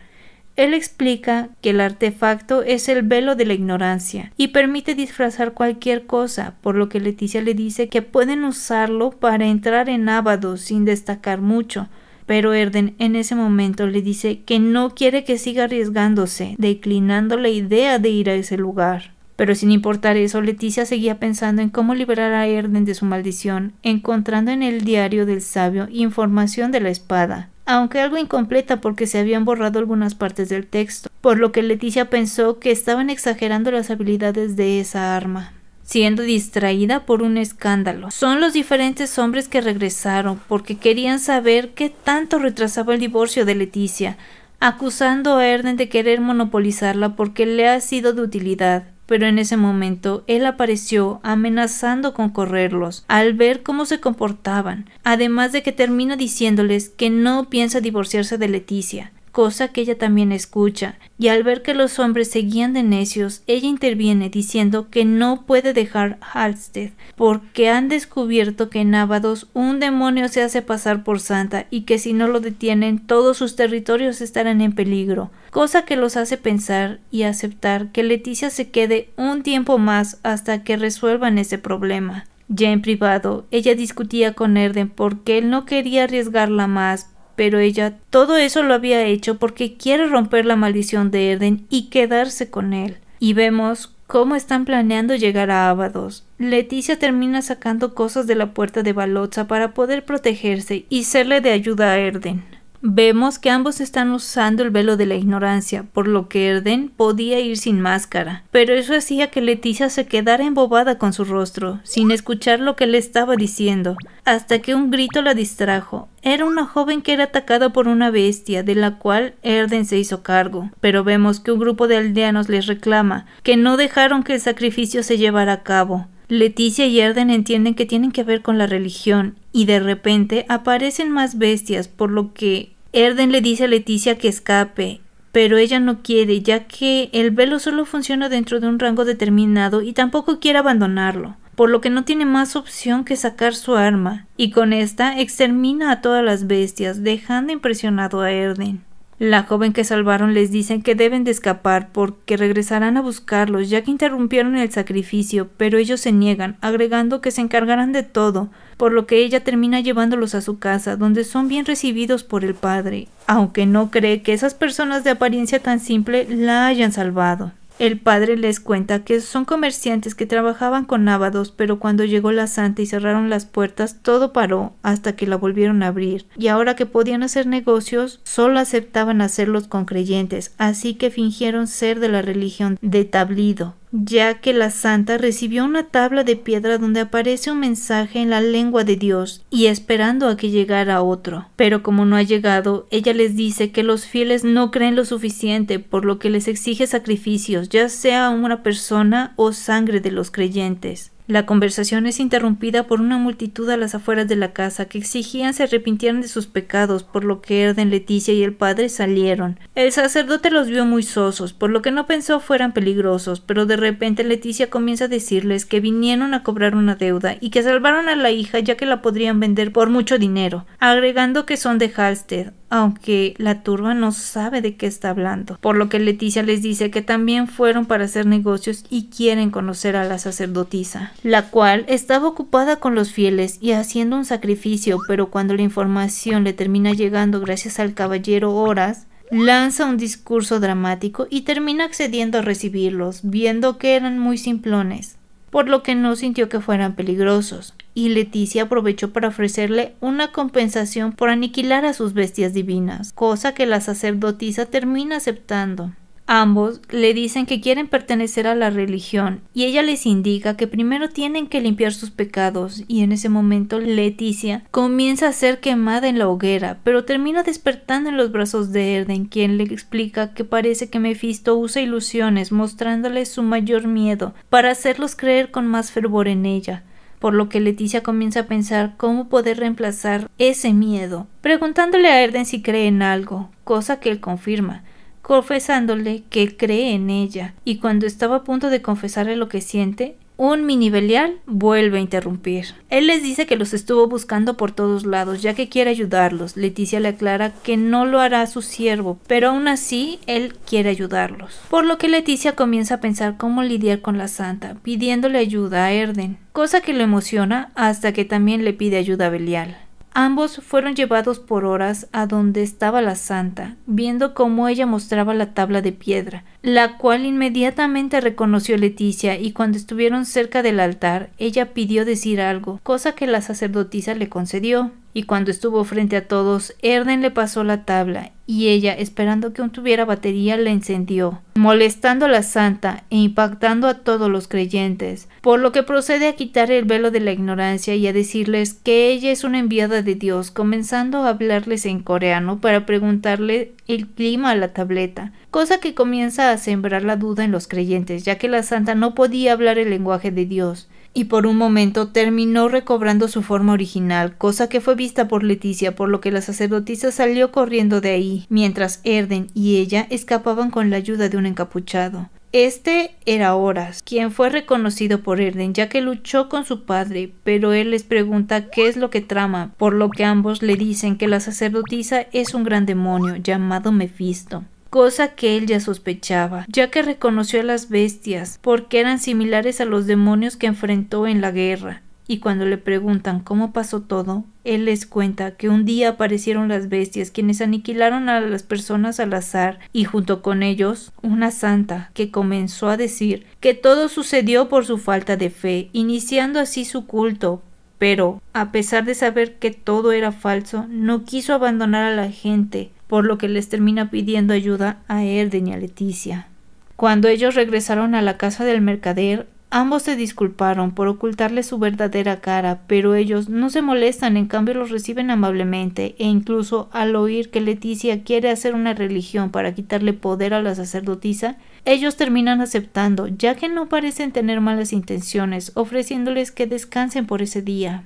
Él explica que el artefacto es el velo de la ignorancia y permite disfrazar cualquier cosa, por lo que Leticia le dice que pueden usarlo para entrar en Ábado sin destacar mucho, pero Erden en ese momento le dice que no quiere que siga arriesgándose, declinando la idea de ir a ese lugar. Pero sin importar eso, Leticia seguía pensando en cómo liberar a Erden de su maldición, encontrando en el diario del sabio información de la espada, aunque algo incompleta porque se habían borrado algunas partes del texto, por lo que Leticia pensó que estaban exagerando las habilidades de esa arma siendo distraída por un escándalo. Son los diferentes hombres que regresaron porque querían saber qué tanto retrasaba el divorcio de Leticia, acusando a Erden de querer monopolizarla porque le ha sido de utilidad. Pero en ese momento él apareció amenazando con correrlos al ver cómo se comportaban, además de que termina diciéndoles que no piensa divorciarse de Leticia, cosa que ella también escucha, y al ver que los hombres seguían de necios, ella interviene diciendo que no puede dejar Halstead, porque han descubierto que en Ábados un demonio se hace pasar por santa y que si no lo detienen todos sus territorios estarán en peligro, cosa que los hace pensar y aceptar que Leticia se quede un tiempo más hasta que resuelvan ese problema. Ya en privado, ella discutía con Erden porque él no quería arriesgarla más, pero ella todo eso lo había hecho porque quiere romper la maldición de Erden y quedarse con él. Y vemos cómo están planeando llegar a Abados. Leticia termina sacando cosas de la puerta de Balotza para poder protegerse y serle de ayuda a Erden. Vemos que ambos están usando el velo de la ignorancia, por lo que Erden podía ir sin máscara, pero eso hacía que Leticia se quedara embobada con su rostro, sin escuchar lo que le estaba diciendo, hasta que un grito la distrajo. Era una joven que era atacada por una bestia, de la cual Erden se hizo cargo, pero vemos que un grupo de aldeanos les reclama que no dejaron que el sacrificio se llevara a cabo. Leticia y Erden entienden que tienen que ver con la religión, y de repente aparecen más bestias, por lo que Erden le dice a Leticia que escape, pero ella no quiere, ya que el velo solo funciona dentro de un rango determinado y tampoco quiere abandonarlo, por lo que no tiene más opción que sacar su arma, y con esta extermina a todas las bestias, dejando impresionado a Erden. La joven que salvaron les dicen que deben de escapar porque regresarán a buscarlos ya que interrumpieron el sacrificio, pero ellos se niegan, agregando que se encargarán de todo, por lo que ella termina llevándolos a su casa, donde son bien recibidos por el padre, aunque no cree que esas personas de apariencia tan simple la hayan salvado. El padre les cuenta que son comerciantes que trabajaban con návados, pero cuando llegó la santa y cerraron las puertas, todo paró hasta que la volvieron a abrir. Y ahora que podían hacer negocios, solo aceptaban hacerlos con creyentes, así que fingieron ser de la religión de Tablido, ya que la santa recibió una tabla de piedra donde aparece un mensaje en la lengua de Dios y esperando a que llegara otro. Pero como no ha llegado, ella les dice que los fieles no creen lo suficiente, por lo que les exige sacrificios, ya sea una persona o sangre de los creyentes. La conversación es interrumpida por una multitud a las afueras de la casa que exigían se arrepintieran de sus pecados, por lo que Erden, Leticia y el padre salieron. El sacerdote los vio muy sosos, por lo que no pensó fueran peligrosos, pero de repente Leticia comienza a decirles que vinieron a cobrar una deuda y que salvaron a la hija ya que la podrían vender por mucho dinero, agregando que son de Halstead, aunque la turba no sabe de qué está hablando, por lo que Leticia les dice que también fueron para hacer negocios y quieren conocer a la sacerdotisa, la cual estaba ocupada con los fieles y haciendo un sacrificio, pero cuando la información le termina llegando gracias al caballero Horas, lanza un discurso dramático y termina accediendo a recibirlos, viendo que eran muy simplones por lo que no sintió que fueran peligrosos, y Leticia aprovechó para ofrecerle una compensación por aniquilar a sus bestias divinas, cosa que la sacerdotisa termina aceptando. Ambos le dicen que quieren pertenecer a la religión y ella les indica que primero tienen que limpiar sus pecados y en ese momento Leticia comienza a ser quemada en la hoguera pero termina despertando en los brazos de Erden quien le explica que parece que Mephisto usa ilusiones mostrándoles su mayor miedo para hacerlos creer con más fervor en ella por lo que Leticia comienza a pensar cómo poder reemplazar ese miedo, preguntándole a Erden si cree en algo, cosa que él confirma, confesándole que cree en ella, y cuando estaba a punto de confesarle lo que siente, un mini Belial vuelve a interrumpir. Él les dice que los estuvo buscando por todos lados, ya que quiere ayudarlos. Leticia le aclara que no lo hará su siervo, pero aún así él quiere ayudarlos. Por lo que Leticia comienza a pensar cómo lidiar con la santa, pidiéndole ayuda a Erden, cosa que lo emociona hasta que también le pide ayuda a Belial. Ambos fueron llevados por horas a donde estaba la santa, viendo cómo ella mostraba la tabla de piedra, la cual inmediatamente reconoció Leticia y cuando estuvieron cerca del altar, ella pidió decir algo, cosa que la sacerdotisa le concedió y cuando estuvo frente a todos, Erden le pasó la tabla, y ella, esperando que aún tuviera batería, la encendió, molestando a la santa e impactando a todos los creyentes, por lo que procede a quitar el velo de la ignorancia y a decirles que ella es una enviada de Dios, comenzando a hablarles en coreano para preguntarle el clima a la tableta, cosa que comienza a sembrar la duda en los creyentes, ya que la santa no podía hablar el lenguaje de Dios, y por un momento terminó recobrando su forma original, cosa que fue vista por Leticia, por lo que la sacerdotisa salió corriendo de ahí, mientras Erden y ella escapaban con la ayuda de un encapuchado. Este era Horas, quien fue reconocido por Erden ya que luchó con su padre, pero él les pregunta qué es lo que trama, por lo que ambos le dicen que la sacerdotisa es un gran demonio llamado Mefisto cosa que él ya sospechaba, ya que reconoció a las bestias, porque eran similares a los demonios que enfrentó en la guerra. Y cuando le preguntan cómo pasó todo, él les cuenta que un día aparecieron las bestias quienes aniquilaron a las personas al azar y junto con ellos una santa que comenzó a decir que todo sucedió por su falta de fe, iniciando así su culto, pero, a pesar de saber que todo era falso, no quiso abandonar a la gente, por lo que les termina pidiendo ayuda a Erden y a Leticia. Cuando ellos regresaron a la casa del mercader, ambos se disculparon por ocultarle su verdadera cara, pero ellos no se molestan, en cambio los reciben amablemente, e incluso al oír que Leticia quiere hacer una religión para quitarle poder a la sacerdotisa, ellos terminan aceptando, ya que no parecen tener malas intenciones, ofreciéndoles que descansen por ese día.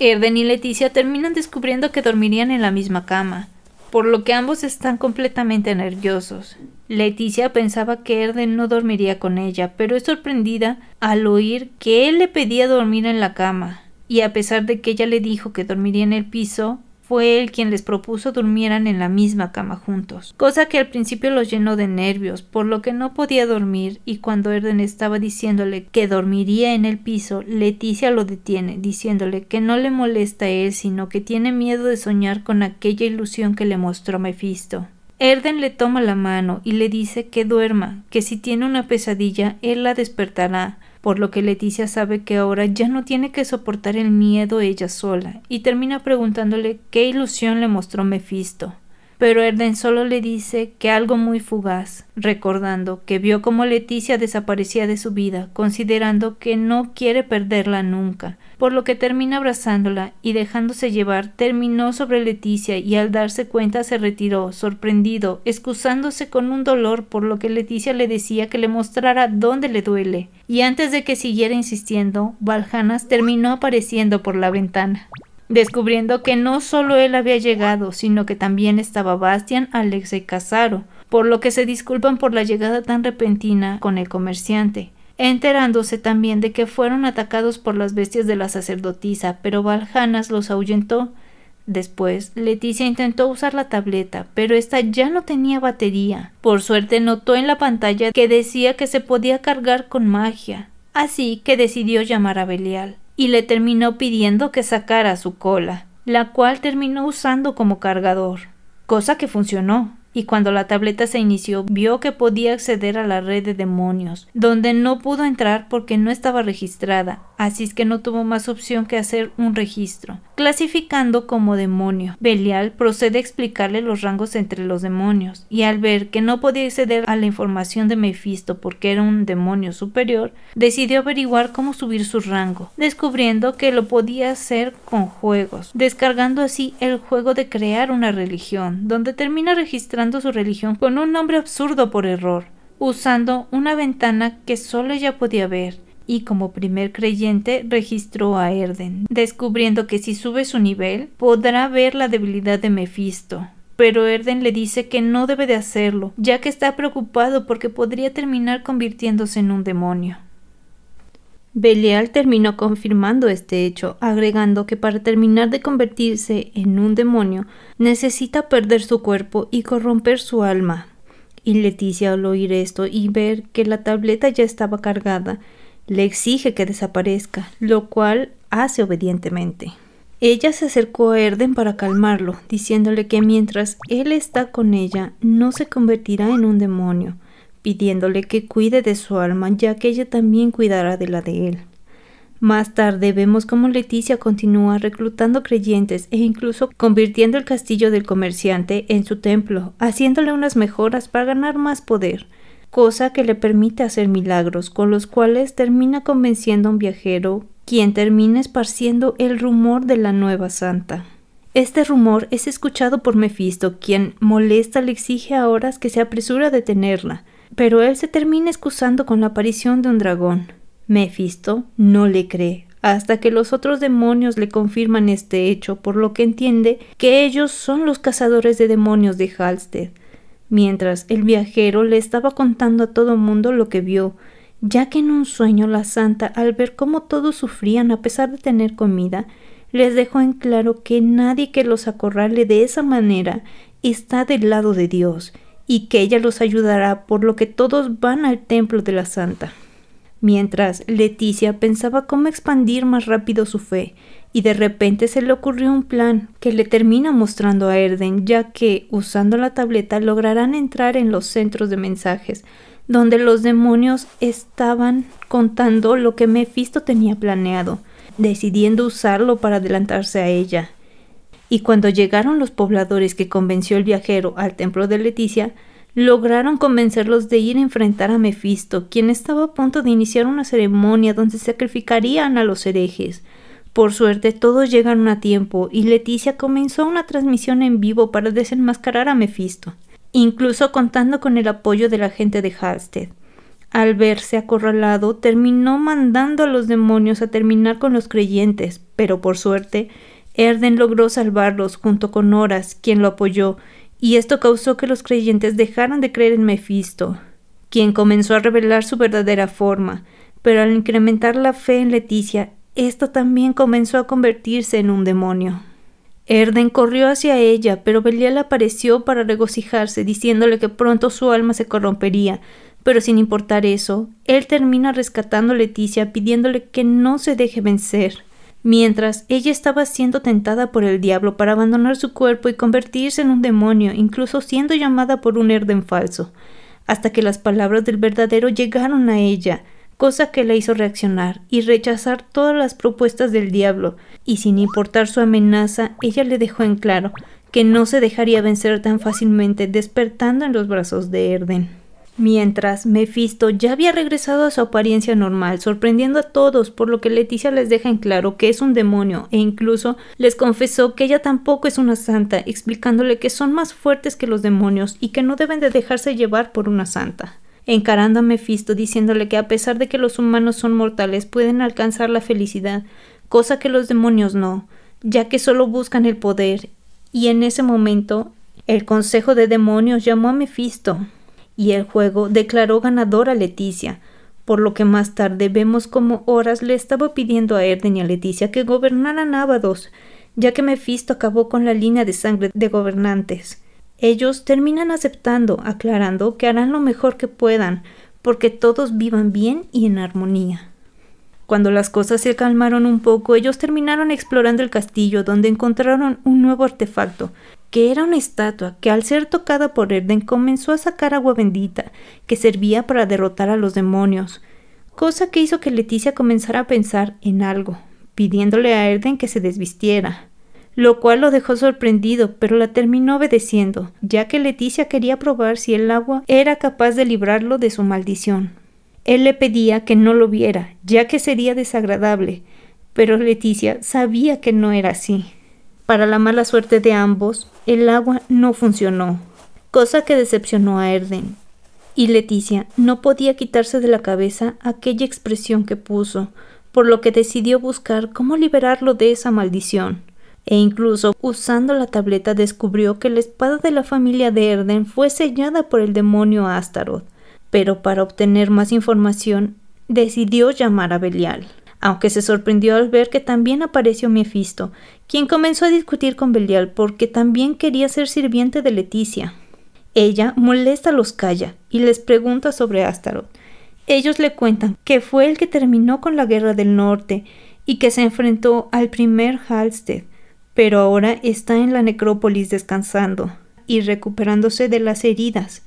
Erden y Leticia terminan descubriendo que dormirían en la misma cama, por lo que ambos están completamente nerviosos. Leticia pensaba que Erden no dormiría con ella, pero es sorprendida al oír que él le pedía dormir en la cama, y a pesar de que ella le dijo que dormiría en el piso, fue él quien les propuso durmieran en la misma cama juntos, cosa que al principio los llenó de nervios, por lo que no podía dormir, y cuando Erden estaba diciéndole que dormiría en el piso, Leticia lo detiene, diciéndole que no le molesta a él, sino que tiene miedo de soñar con aquella ilusión que le mostró Mefisto. Erden le toma la mano y le dice que duerma, que si tiene una pesadilla, él la despertará, por lo que Leticia sabe que ahora ya no tiene que soportar el miedo ella sola, y termina preguntándole qué ilusión le mostró Mefisto. Pero Erden solo le dice que algo muy fugaz, recordando que vio cómo Leticia desaparecía de su vida, considerando que no quiere perderla nunca, por lo que termina abrazándola y dejándose llevar terminó sobre Leticia y al darse cuenta se retiró, sorprendido, excusándose con un dolor por lo que Leticia le decía que le mostrara dónde le duele, y antes de que siguiera insistiendo, Valjanas terminó apareciendo por la ventana descubriendo que no solo él había llegado, sino que también estaba Bastian, Alex y Casaro, por lo que se disculpan por la llegada tan repentina con el comerciante enterándose también de que fueron atacados por las bestias de la sacerdotisa, pero Valjanas los ahuyentó. Después, Leticia intentó usar la tableta, pero esta ya no tenía batería. Por suerte notó en la pantalla que decía que se podía cargar con magia, así que decidió llamar a Belial, y le terminó pidiendo que sacara su cola, la cual terminó usando como cargador, cosa que funcionó y cuando la tableta se inició vio que podía acceder a la red de demonios, donde no pudo entrar porque no estaba registrada, así es que no tuvo más opción que hacer un registro, clasificando como demonio. Belial procede a explicarle los rangos entre los demonios, y al ver que no podía acceder a la información de Mephisto porque era un demonio superior, decidió averiguar cómo subir su rango, descubriendo que lo podía hacer con juegos, descargando así el juego de crear una religión, donde termina registrando su religión con un nombre absurdo por error, usando una ventana que solo ella podía ver, y como primer creyente registró a Erden, descubriendo que si sube su nivel podrá ver la debilidad de Mefisto. Pero Erden le dice que no debe de hacerlo, ya que está preocupado porque podría terminar convirtiéndose en un demonio. Belial terminó confirmando este hecho, agregando que para terminar de convertirse en un demonio necesita perder su cuerpo y corromper su alma. Y Leticia al oír esto y ver que la tableta ya estaba cargada, le exige que desaparezca, lo cual hace obedientemente. Ella se acercó a Erden para calmarlo, diciéndole que mientras él está con ella no se convertirá en un demonio, pidiéndole que cuide de su alma, ya que ella también cuidará de la de él. Más tarde vemos cómo Leticia continúa reclutando creyentes e incluso convirtiendo el castillo del comerciante en su templo, haciéndole unas mejoras para ganar más poder, cosa que le permite hacer milagros, con los cuales termina convenciendo a un viajero, quien termina esparciendo el rumor de la nueva santa. Este rumor es escuchado por Mefisto, quien molesta le exige a Horas que se apresura a detenerla, pero él se termina excusando con la aparición de un dragón. Mephisto no le cree, hasta que los otros demonios le confirman este hecho, por lo que entiende que ellos son los cazadores de demonios de Halstead. Mientras el viajero le estaba contando a todo mundo lo que vio, ya que en un sueño la santa, al ver cómo todos sufrían a pesar de tener comida, les dejó en claro que nadie que los acorrale de esa manera está del lado de Dios, y que ella los ayudará, por lo que todos van al templo de la santa. Mientras Leticia pensaba cómo expandir más rápido su fe, y de repente se le ocurrió un plan que le termina mostrando a Erden, ya que usando la tableta lograrán entrar en los centros de mensajes, donde los demonios estaban contando lo que Mephisto tenía planeado, decidiendo usarlo para adelantarse a ella. Y cuando llegaron los pobladores que convenció el viajero al templo de Leticia, lograron convencerlos de ir a enfrentar a Mefisto, quien estaba a punto de iniciar una ceremonia donde sacrificarían a los herejes. Por suerte todos llegaron a tiempo y Leticia comenzó una transmisión en vivo para desenmascarar a Mefisto, incluso contando con el apoyo de la gente de Halstead. Al verse acorralado, terminó mandando a los demonios a terminar con los creyentes, pero por suerte, Erden logró salvarlos junto con Horas, quien lo apoyó, y esto causó que los creyentes dejaran de creer en Mefisto, quien comenzó a revelar su verdadera forma, pero al incrementar la fe en Leticia, ésta también comenzó a convertirse en un demonio. Erden corrió hacia ella, pero Belial apareció para regocijarse, diciéndole que pronto su alma se corrompería, pero sin importar eso, él termina rescatando a Leticia pidiéndole que no se deje vencer mientras ella estaba siendo tentada por el diablo para abandonar su cuerpo y convertirse en un demonio, incluso siendo llamada por un Erden falso, hasta que las palabras del verdadero llegaron a ella, cosa que la hizo reaccionar y rechazar todas las propuestas del diablo, y sin importar su amenaza, ella le dejó en claro que no se dejaría vencer tan fácilmente despertando en los brazos de Erden. Mientras Mefisto ya había regresado a su apariencia normal, sorprendiendo a todos, por lo que Leticia les deja en claro que es un demonio e incluso les confesó que ella tampoco es una santa, explicándole que son más fuertes que los demonios y que no deben de dejarse llevar por una santa. Encarando a Mefisto diciéndole que a pesar de que los humanos son mortales pueden alcanzar la felicidad, cosa que los demonios no, ya que solo buscan el poder. Y en ese momento el Consejo de Demonios llamó a Mefisto, y el juego declaró ganadora a Leticia, por lo que más tarde vemos como Horas le estaba pidiendo a Erden y a Leticia que gobernaran Ábados, ya que Mefisto acabó con la línea de sangre de gobernantes. Ellos terminan aceptando, aclarando que harán lo mejor que puedan, porque todos vivan bien y en armonía. Cuando las cosas se calmaron un poco, ellos terminaron explorando el castillo, donde encontraron un nuevo artefacto, que era una estatua que al ser tocada por Erden comenzó a sacar agua bendita, que servía para derrotar a los demonios, cosa que hizo que Leticia comenzara a pensar en algo, pidiéndole a Erden que se desvistiera, lo cual lo dejó sorprendido, pero la terminó obedeciendo, ya que Leticia quería probar si el agua era capaz de librarlo de su maldición. Él le pedía que no lo viera, ya que sería desagradable, pero Leticia sabía que no era así. Para la mala suerte de ambos, el agua no funcionó, cosa que decepcionó a Erden. Y Leticia no podía quitarse de la cabeza aquella expresión que puso, por lo que decidió buscar cómo liberarlo de esa maldición. E incluso usando la tableta descubrió que la espada de la familia de Erden fue sellada por el demonio Astaroth. Pero para obtener más información, decidió llamar a Belial aunque se sorprendió al ver que también apareció Mefisto, quien comenzó a discutir con Belial porque también quería ser sirviente de Leticia. Ella, molesta, los calla y les pregunta sobre Astaroth. Ellos le cuentan que fue el que terminó con la guerra del norte y que se enfrentó al primer Halstead, pero ahora está en la necrópolis descansando y recuperándose de las heridas,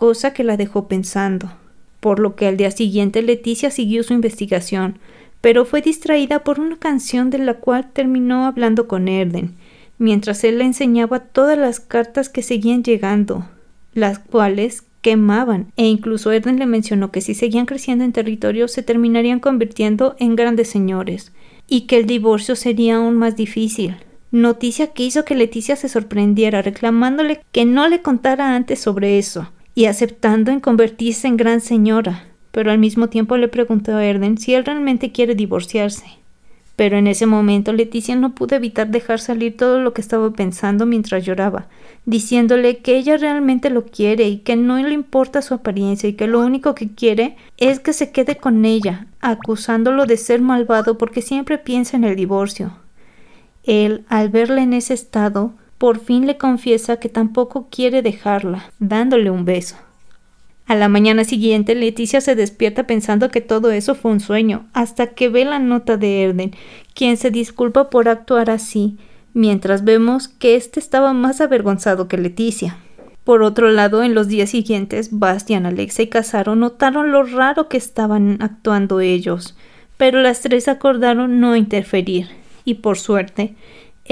cosa que la dejó pensando, por lo que al día siguiente Leticia siguió su investigación, pero fue distraída por una canción de la cual terminó hablando con Erden, mientras él le enseñaba todas las cartas que seguían llegando, las cuales quemaban, e incluso Erden le mencionó que si seguían creciendo en territorio se terminarían convirtiendo en grandes señores, y que el divorcio sería aún más difícil. Noticia que hizo que Leticia se sorprendiera, reclamándole que no le contara antes sobre eso, y aceptando en convertirse en gran señora pero al mismo tiempo le preguntó a Erden si él realmente quiere divorciarse. Pero en ese momento Leticia no pudo evitar dejar salir todo lo que estaba pensando mientras lloraba, diciéndole que ella realmente lo quiere y que no le importa su apariencia y que lo único que quiere es que se quede con ella, acusándolo de ser malvado porque siempre piensa en el divorcio. Él, al verla en ese estado, por fin le confiesa que tampoco quiere dejarla, dándole un beso. A la mañana siguiente, Leticia se despierta pensando que todo eso fue un sueño, hasta que ve la nota de Erden, quien se disculpa por actuar así, mientras vemos que éste estaba más avergonzado que Leticia. Por otro lado, en los días siguientes, Bastian, Alexa y Casaro notaron lo raro que estaban actuando ellos, pero las tres acordaron no interferir, y por suerte,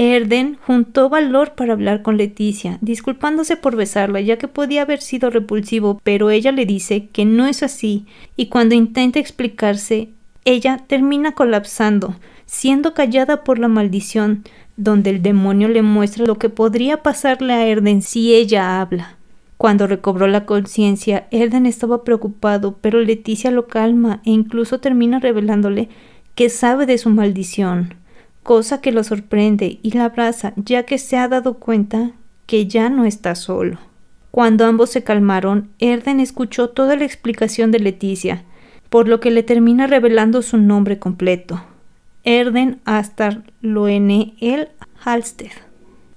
Erden juntó valor para hablar con Leticia, disculpándose por besarla, ya que podía haber sido repulsivo, pero ella le dice que no es así, y cuando intenta explicarse, ella termina colapsando, siendo callada por la maldición, donde el demonio le muestra lo que podría pasarle a Erden si ella habla. Cuando recobró la conciencia, Erden estaba preocupado, pero Leticia lo calma e incluso termina revelándole que sabe de su maldición cosa que lo sorprende y la abraza ya que se ha dado cuenta que ya no está solo. Cuando ambos se calmaron, Erden escuchó toda la explicación de Leticia, por lo que le termina revelando su nombre completo. Erden Astar Loene El Halsted.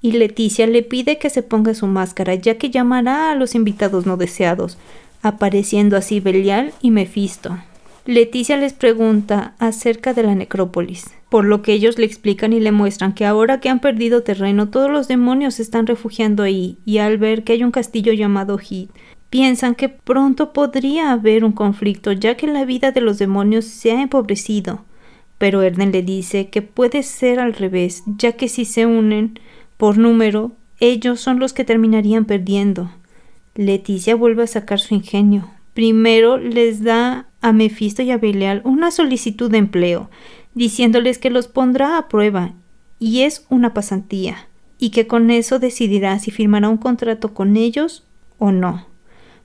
Y Leticia le pide que se ponga su máscara, ya que llamará a los invitados no deseados, apareciendo así Belial y Mefisto. Leticia les pregunta acerca de la necrópolis, por lo que ellos le explican y le muestran que ahora que han perdido terreno todos los demonios se están refugiando ahí y al ver que hay un castillo llamado Hit, piensan que pronto podría haber un conflicto ya que la vida de los demonios se ha empobrecido. Pero Erden le dice que puede ser al revés, ya que si se unen por número, ellos son los que terminarían perdiendo. Leticia vuelve a sacar su ingenio. Primero les da a Mefisto y a Belial una solicitud de empleo, diciéndoles que los pondrá a prueba, y es una pasantía, y que con eso decidirá si firmará un contrato con ellos o no.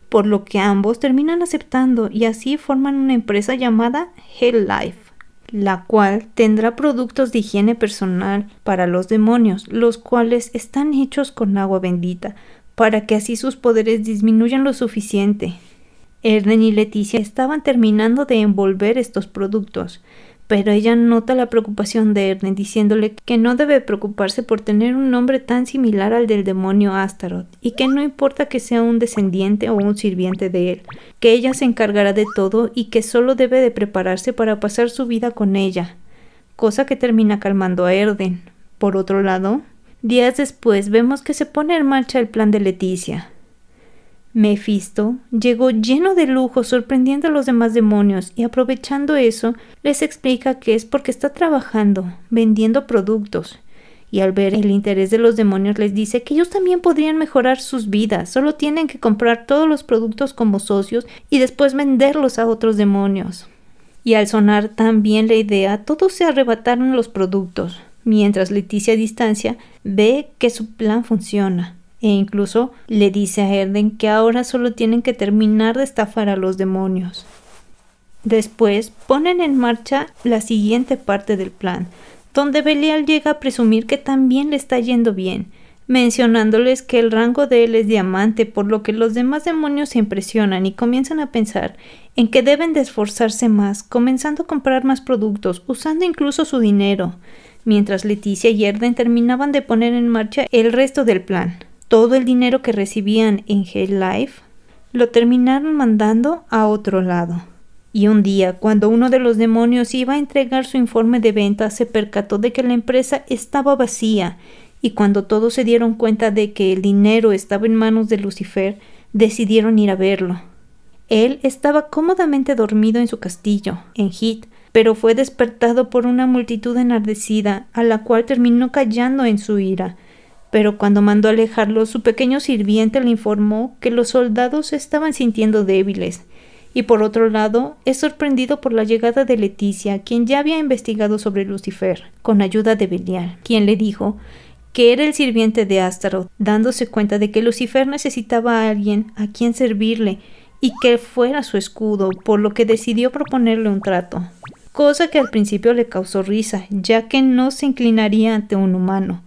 Por lo que ambos terminan aceptando y así forman una empresa llamada Hell Life, la cual tendrá productos de higiene personal para los demonios, los cuales están hechos con agua bendita, para que así sus poderes disminuyan lo suficiente Erden y Leticia estaban terminando de envolver estos productos, pero ella nota la preocupación de Erden diciéndole que no debe preocuparse por tener un nombre tan similar al del demonio Astaroth y que no importa que sea un descendiente o un sirviente de él, que ella se encargará de todo y que solo debe de prepararse para pasar su vida con ella, cosa que termina calmando a Erden. Por otro lado, días después vemos que se pone en marcha el plan de Leticia. Mefisto llegó lleno de lujo, sorprendiendo a los demás demonios, y aprovechando eso, les explica que es porque está trabajando, vendiendo productos. Y al ver el interés de los demonios les dice que ellos también podrían mejorar sus vidas, solo tienen que comprar todos los productos como socios y después venderlos a otros demonios. Y al sonar tan bien la idea, todos se arrebataron los productos, mientras Leticia a distancia ve que su plan funciona e incluso le dice a Erden que ahora solo tienen que terminar de estafar a los demonios. Después ponen en marcha la siguiente parte del plan, donde Belial llega a presumir que también le está yendo bien, mencionándoles que el rango de él es diamante, por lo que los demás demonios se impresionan y comienzan a pensar en que deben de esforzarse más, comenzando a comprar más productos, usando incluso su dinero, mientras Leticia y Erden terminaban de poner en marcha el resto del plan todo el dinero que recibían en Hell Life lo terminaron mandando a otro lado. Y un día, cuando uno de los demonios iba a entregar su informe de venta, se percató de que la empresa estaba vacía, y cuando todos se dieron cuenta de que el dinero estaba en manos de Lucifer, decidieron ir a verlo. Él estaba cómodamente dormido en su castillo, en Hit, pero fue despertado por una multitud enardecida, a la cual terminó callando en su ira, pero cuando mandó alejarlo, su pequeño sirviente le informó que los soldados estaban sintiendo débiles, y por otro lado, es sorprendido por la llegada de Leticia, quien ya había investigado sobre Lucifer, con ayuda de Belial, quien le dijo que era el sirviente de Astaroth, dándose cuenta de que Lucifer necesitaba a alguien a quien servirle y que fuera su escudo, por lo que decidió proponerle un trato, cosa que al principio le causó risa, ya que no se inclinaría ante un humano,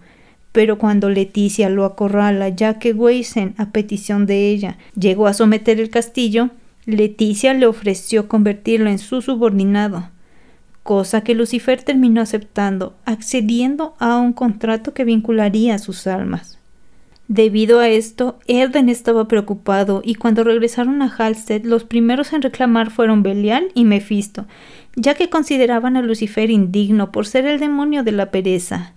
pero cuando Leticia lo acorrala, ya que Weisen, a petición de ella, llegó a someter el castillo, Leticia le ofreció convertirlo en su subordinado, cosa que Lucifer terminó aceptando, accediendo a un contrato que vincularía a sus almas. Debido a esto, Erden estaba preocupado y cuando regresaron a Halstead los primeros en reclamar fueron Belial y Mefisto, ya que consideraban a Lucifer indigno por ser el demonio de la pereza.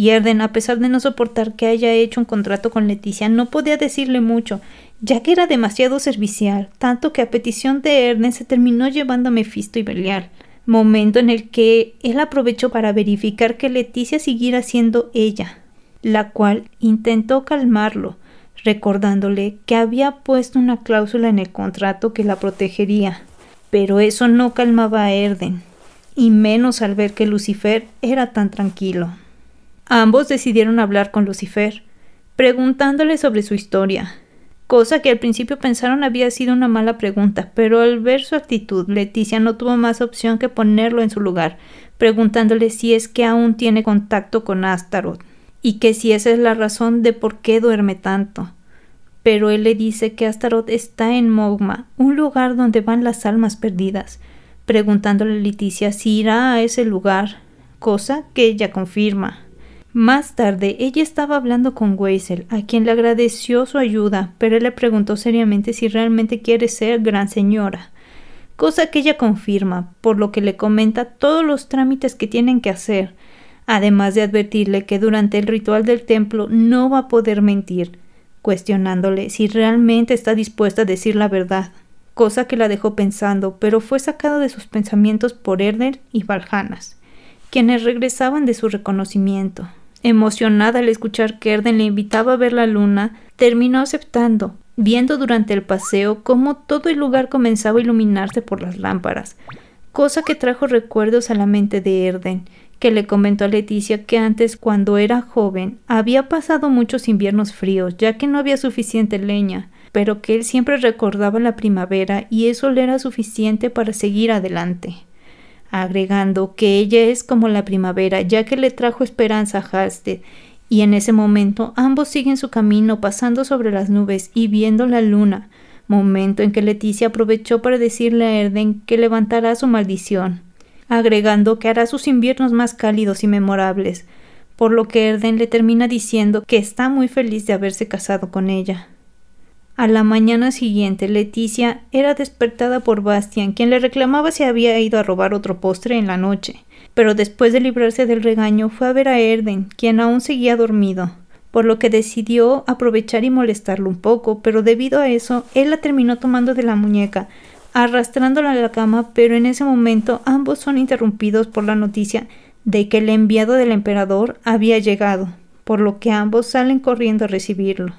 Y Erden, a pesar de no soportar que haya hecho un contrato con Leticia, no podía decirle mucho, ya que era demasiado servicial, tanto que a petición de Erden se terminó llevando a Mefisto y Belial. momento en el que él aprovechó para verificar que Leticia siguiera siendo ella, la cual intentó calmarlo, recordándole que había puesto una cláusula en el contrato que la protegería. Pero eso no calmaba a Erden, y menos al ver que Lucifer era tan tranquilo. Ambos decidieron hablar con Lucifer, preguntándole sobre su historia, cosa que al principio pensaron había sido una mala pregunta, pero al ver su actitud, Leticia no tuvo más opción que ponerlo en su lugar, preguntándole si es que aún tiene contacto con Astaroth, y que si esa es la razón de por qué duerme tanto. Pero él le dice que Astaroth está en Mogma, un lugar donde van las almas perdidas, preguntándole a Leticia si irá a ese lugar, cosa que ella confirma. Más tarde, ella estaba hablando con Weisel, a quien le agradeció su ayuda, pero él le preguntó seriamente si realmente quiere ser gran señora, cosa que ella confirma, por lo que le comenta todos los trámites que tienen que hacer, además de advertirle que durante el ritual del templo no va a poder mentir, cuestionándole si realmente está dispuesta a decir la verdad, cosa que la dejó pensando, pero fue sacado de sus pensamientos por Erder y Valjanas, quienes regresaban de su reconocimiento. Emocionada al escuchar que Erden le invitaba a ver la luna, terminó aceptando, viendo durante el paseo cómo todo el lugar comenzaba a iluminarse por las lámparas, cosa que trajo recuerdos a la mente de Erden, que le comentó a Leticia que antes, cuando era joven, había pasado muchos inviernos fríos, ya que no había suficiente leña, pero que él siempre recordaba la primavera y eso le era suficiente para seguir adelante agregando que ella es como la primavera, ya que le trajo esperanza a Halsted, y en ese momento ambos siguen su camino pasando sobre las nubes y viendo la luna, momento en que Leticia aprovechó para decirle a Erden que levantará su maldición, agregando que hará sus inviernos más cálidos y memorables, por lo que Erden le termina diciendo que está muy feliz de haberse casado con ella. A la mañana siguiente, Leticia era despertada por Bastian, quien le reclamaba si había ido a robar otro postre en la noche. Pero después de librarse del regaño, fue a ver a Erden, quien aún seguía dormido, por lo que decidió aprovechar y molestarlo un poco, pero debido a eso, él la terminó tomando de la muñeca, arrastrándola a la cama, pero en ese momento ambos son interrumpidos por la noticia de que el enviado del emperador había llegado, por lo que ambos salen corriendo a recibirlo.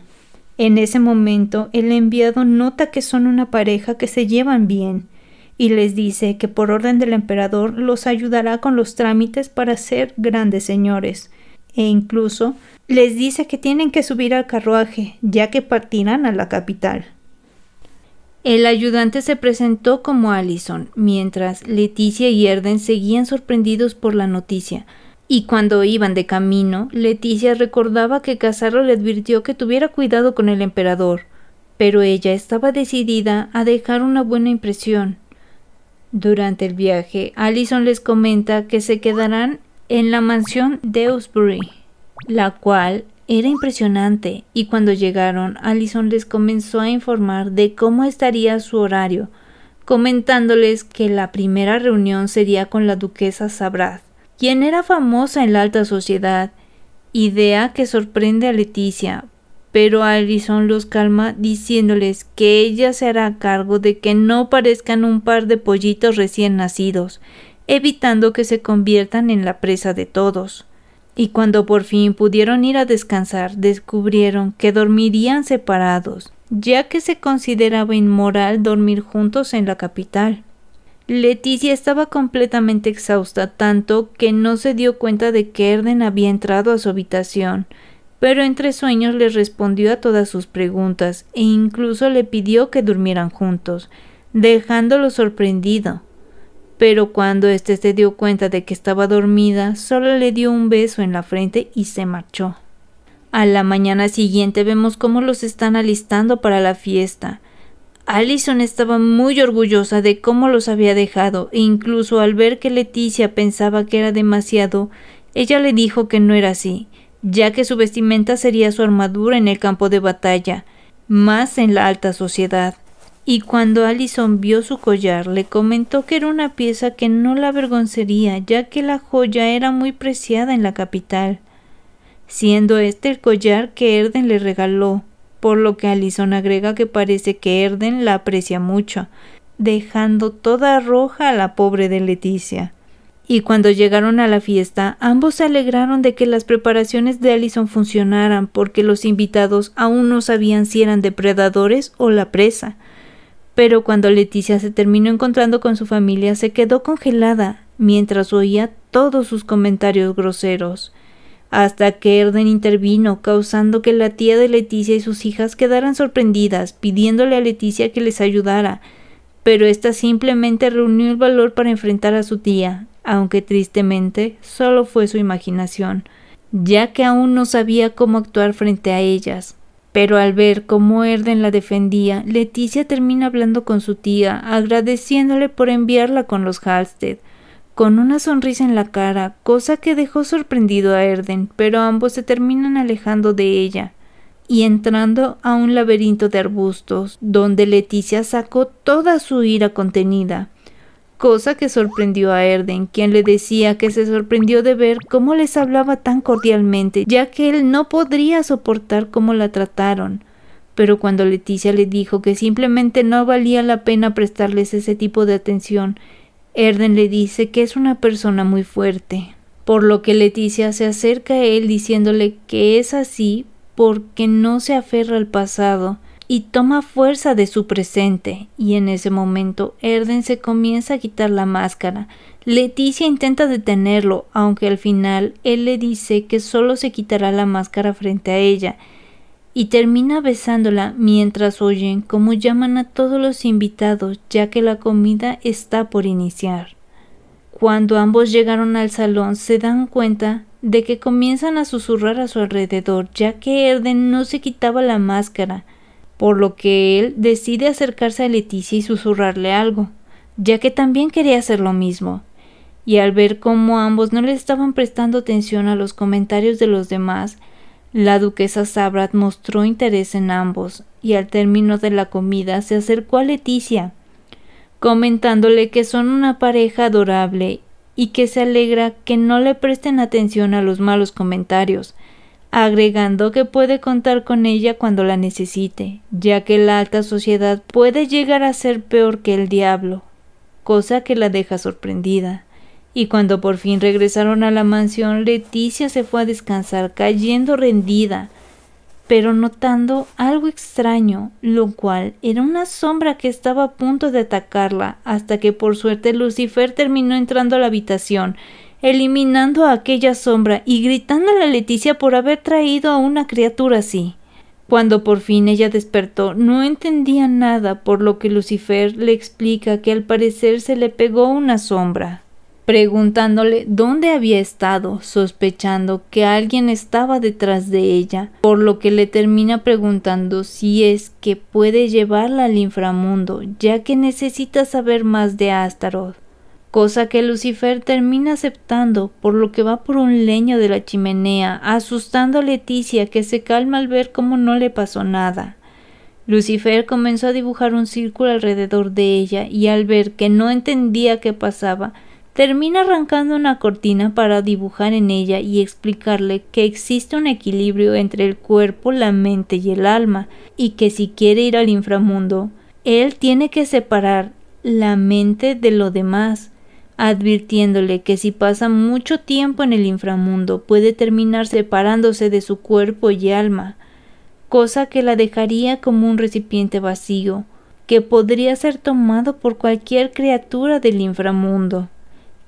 En ese momento el enviado nota que son una pareja que se llevan bien y les dice que por orden del emperador los ayudará con los trámites para ser grandes señores e incluso les dice que tienen que subir al carruaje ya que partirán a la capital. El ayudante se presentó como Allison, mientras Leticia y Erden seguían sorprendidos por la noticia, y cuando iban de camino, Leticia recordaba que Casaro le advirtió que tuviera cuidado con el emperador, pero ella estaba decidida a dejar una buena impresión. Durante el viaje, Allison les comenta que se quedarán en la mansión Dewsbury, la cual era impresionante, y cuando llegaron, Allison les comenzó a informar de cómo estaría su horario, comentándoles que la primera reunión sería con la duquesa Sabrad quien era famosa en la alta sociedad, idea que sorprende a Leticia, pero Alison los calma diciéndoles que ella se hará cargo de que no parezcan un par de pollitos recién nacidos, evitando que se conviertan en la presa de todos. Y cuando por fin pudieron ir a descansar, descubrieron que dormirían separados, ya que se consideraba inmoral dormir juntos en la capital. Leticia estaba completamente exhausta, tanto que no se dio cuenta de que Erden había entrado a su habitación, pero entre sueños le respondió a todas sus preguntas e incluso le pidió que durmieran juntos, dejándolo sorprendido. Pero cuando éste se dio cuenta de que estaba dormida, solo le dio un beso en la frente y se marchó. A la mañana siguiente vemos cómo los están alistando para la fiesta. Allison estaba muy orgullosa de cómo los había dejado, e incluso al ver que Leticia pensaba que era demasiado, ella le dijo que no era así, ya que su vestimenta sería su armadura en el campo de batalla, más en la alta sociedad. Y cuando Allison vio su collar, le comentó que era una pieza que no la avergonzaría, ya que la joya era muy preciada en la capital, siendo este el collar que Erden le regaló, por lo que Alison agrega que parece que Erden la aprecia mucho, dejando toda roja a la pobre de Leticia. Y cuando llegaron a la fiesta, ambos se alegraron de que las preparaciones de Allison funcionaran, porque los invitados aún no sabían si eran depredadores o la presa. Pero cuando Leticia se terminó encontrando con su familia, se quedó congelada mientras oía todos sus comentarios groseros, hasta que Erden intervino, causando que la tía de Leticia y sus hijas quedaran sorprendidas, pidiéndole a Leticia que les ayudara, pero ésta simplemente reunió el valor para enfrentar a su tía, aunque tristemente solo fue su imaginación, ya que aún no sabía cómo actuar frente a ellas. Pero al ver cómo Erden la defendía, Leticia termina hablando con su tía, agradeciéndole por enviarla con los Halstead, con una sonrisa en la cara, cosa que dejó sorprendido a Erden, pero ambos se terminan alejando de ella y entrando a un laberinto de arbustos, donde Leticia sacó toda su ira contenida, cosa que sorprendió a Erden, quien le decía que se sorprendió de ver cómo les hablaba tan cordialmente, ya que él no podría soportar cómo la trataron. Pero cuando Leticia le dijo que simplemente no valía la pena prestarles ese tipo de atención, Erden le dice que es una persona muy fuerte, por lo que Leticia se acerca a él diciéndole que es así porque no se aferra al pasado y toma fuerza de su presente, y en ese momento Erden se comienza a quitar la máscara. Leticia intenta detenerlo, aunque al final él le dice que solo se quitará la máscara frente a ella, y termina besándola mientras oyen cómo llaman a todos los invitados ya que la comida está por iniciar. Cuando ambos llegaron al salón se dan cuenta de que comienzan a susurrar a su alrededor ya que Erden no se quitaba la máscara, por lo que él decide acercarse a Leticia y susurrarle algo, ya que también quería hacer lo mismo. Y al ver cómo ambos no le estaban prestando atención a los comentarios de los demás, la duquesa Sabrat mostró interés en ambos y al término de la comida se acercó a Leticia, comentándole que son una pareja adorable y que se alegra que no le presten atención a los malos comentarios, agregando que puede contar con ella cuando la necesite, ya que la alta sociedad puede llegar a ser peor que el diablo, cosa que la deja sorprendida y cuando por fin regresaron a la mansión, Leticia se fue a descansar, cayendo rendida, pero notando algo extraño, lo cual era una sombra que estaba a punto de atacarla, hasta que por suerte Lucifer terminó entrando a la habitación, eliminando a aquella sombra y gritándole a Leticia por haber traído a una criatura así. Cuando por fin ella despertó, no entendía nada, por lo que Lucifer le explica que al parecer se le pegó una sombra preguntándole dónde había estado, sospechando que alguien estaba detrás de ella, por lo que le termina preguntando si es que puede llevarla al inframundo, ya que necesita saber más de Astaroth, cosa que Lucifer termina aceptando, por lo que va por un leño de la chimenea, asustando a Leticia, que se calma al ver cómo no le pasó nada. Lucifer comenzó a dibujar un círculo alrededor de ella y al ver que no entendía qué pasaba, termina arrancando una cortina para dibujar en ella y explicarle que existe un equilibrio entre el cuerpo, la mente y el alma, y que si quiere ir al inframundo, él tiene que separar la mente de lo demás, advirtiéndole que si pasa mucho tiempo en el inframundo puede terminar separándose de su cuerpo y alma, cosa que la dejaría como un recipiente vacío, que podría ser tomado por cualquier criatura del inframundo.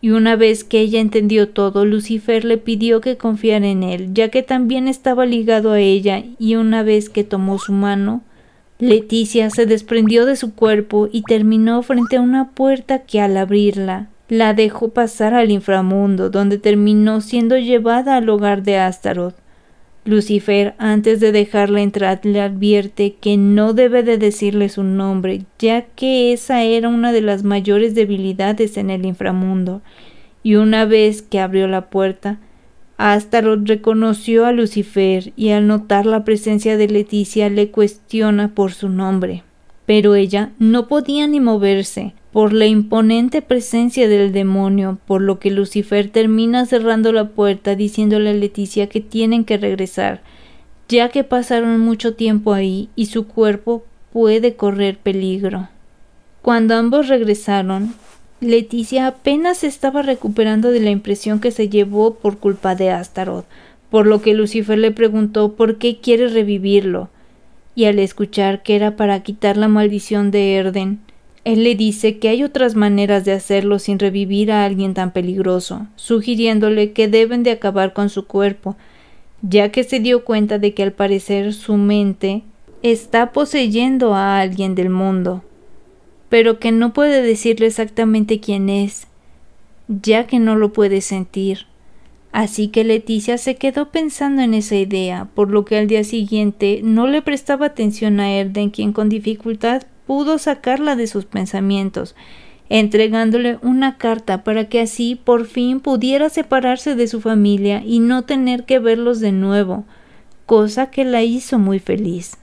Y una vez que ella entendió todo, Lucifer le pidió que confiara en él, ya que también estaba ligado a ella, y una vez que tomó su mano, Leticia se desprendió de su cuerpo y terminó frente a una puerta que al abrirla la dejó pasar al inframundo, donde terminó siendo llevada al hogar de Astaroth. Lucifer, antes de dejarla entrar, le advierte que no debe de decirle su nombre, ya que esa era una de las mayores debilidades en el inframundo. Y una vez que abrió la puerta, Astaroth reconoció a Lucifer y al notar la presencia de Leticia le cuestiona por su nombre. Pero ella no podía ni moverse, por la imponente presencia del demonio, por lo que Lucifer termina cerrando la puerta diciéndole a Leticia que tienen que regresar, ya que pasaron mucho tiempo ahí y su cuerpo puede correr peligro. Cuando ambos regresaron, Leticia apenas estaba recuperando de la impresión que se llevó por culpa de Astaroth, por lo que Lucifer le preguntó por qué quiere revivirlo, y al escuchar que era para quitar la maldición de Erden, él le dice que hay otras maneras de hacerlo sin revivir a alguien tan peligroso, sugiriéndole que deben de acabar con su cuerpo, ya que se dio cuenta de que al parecer su mente está poseyendo a alguien del mundo pero que no puede decirle exactamente quién es, ya que no lo puede sentir. Así que Leticia se quedó pensando en esa idea, por lo que al día siguiente no le prestaba atención a Erden, quien con dificultad pudo sacarla de sus pensamientos, entregándole una carta para que así por fin pudiera separarse de su familia y no tener que verlos de nuevo, cosa que la hizo muy feliz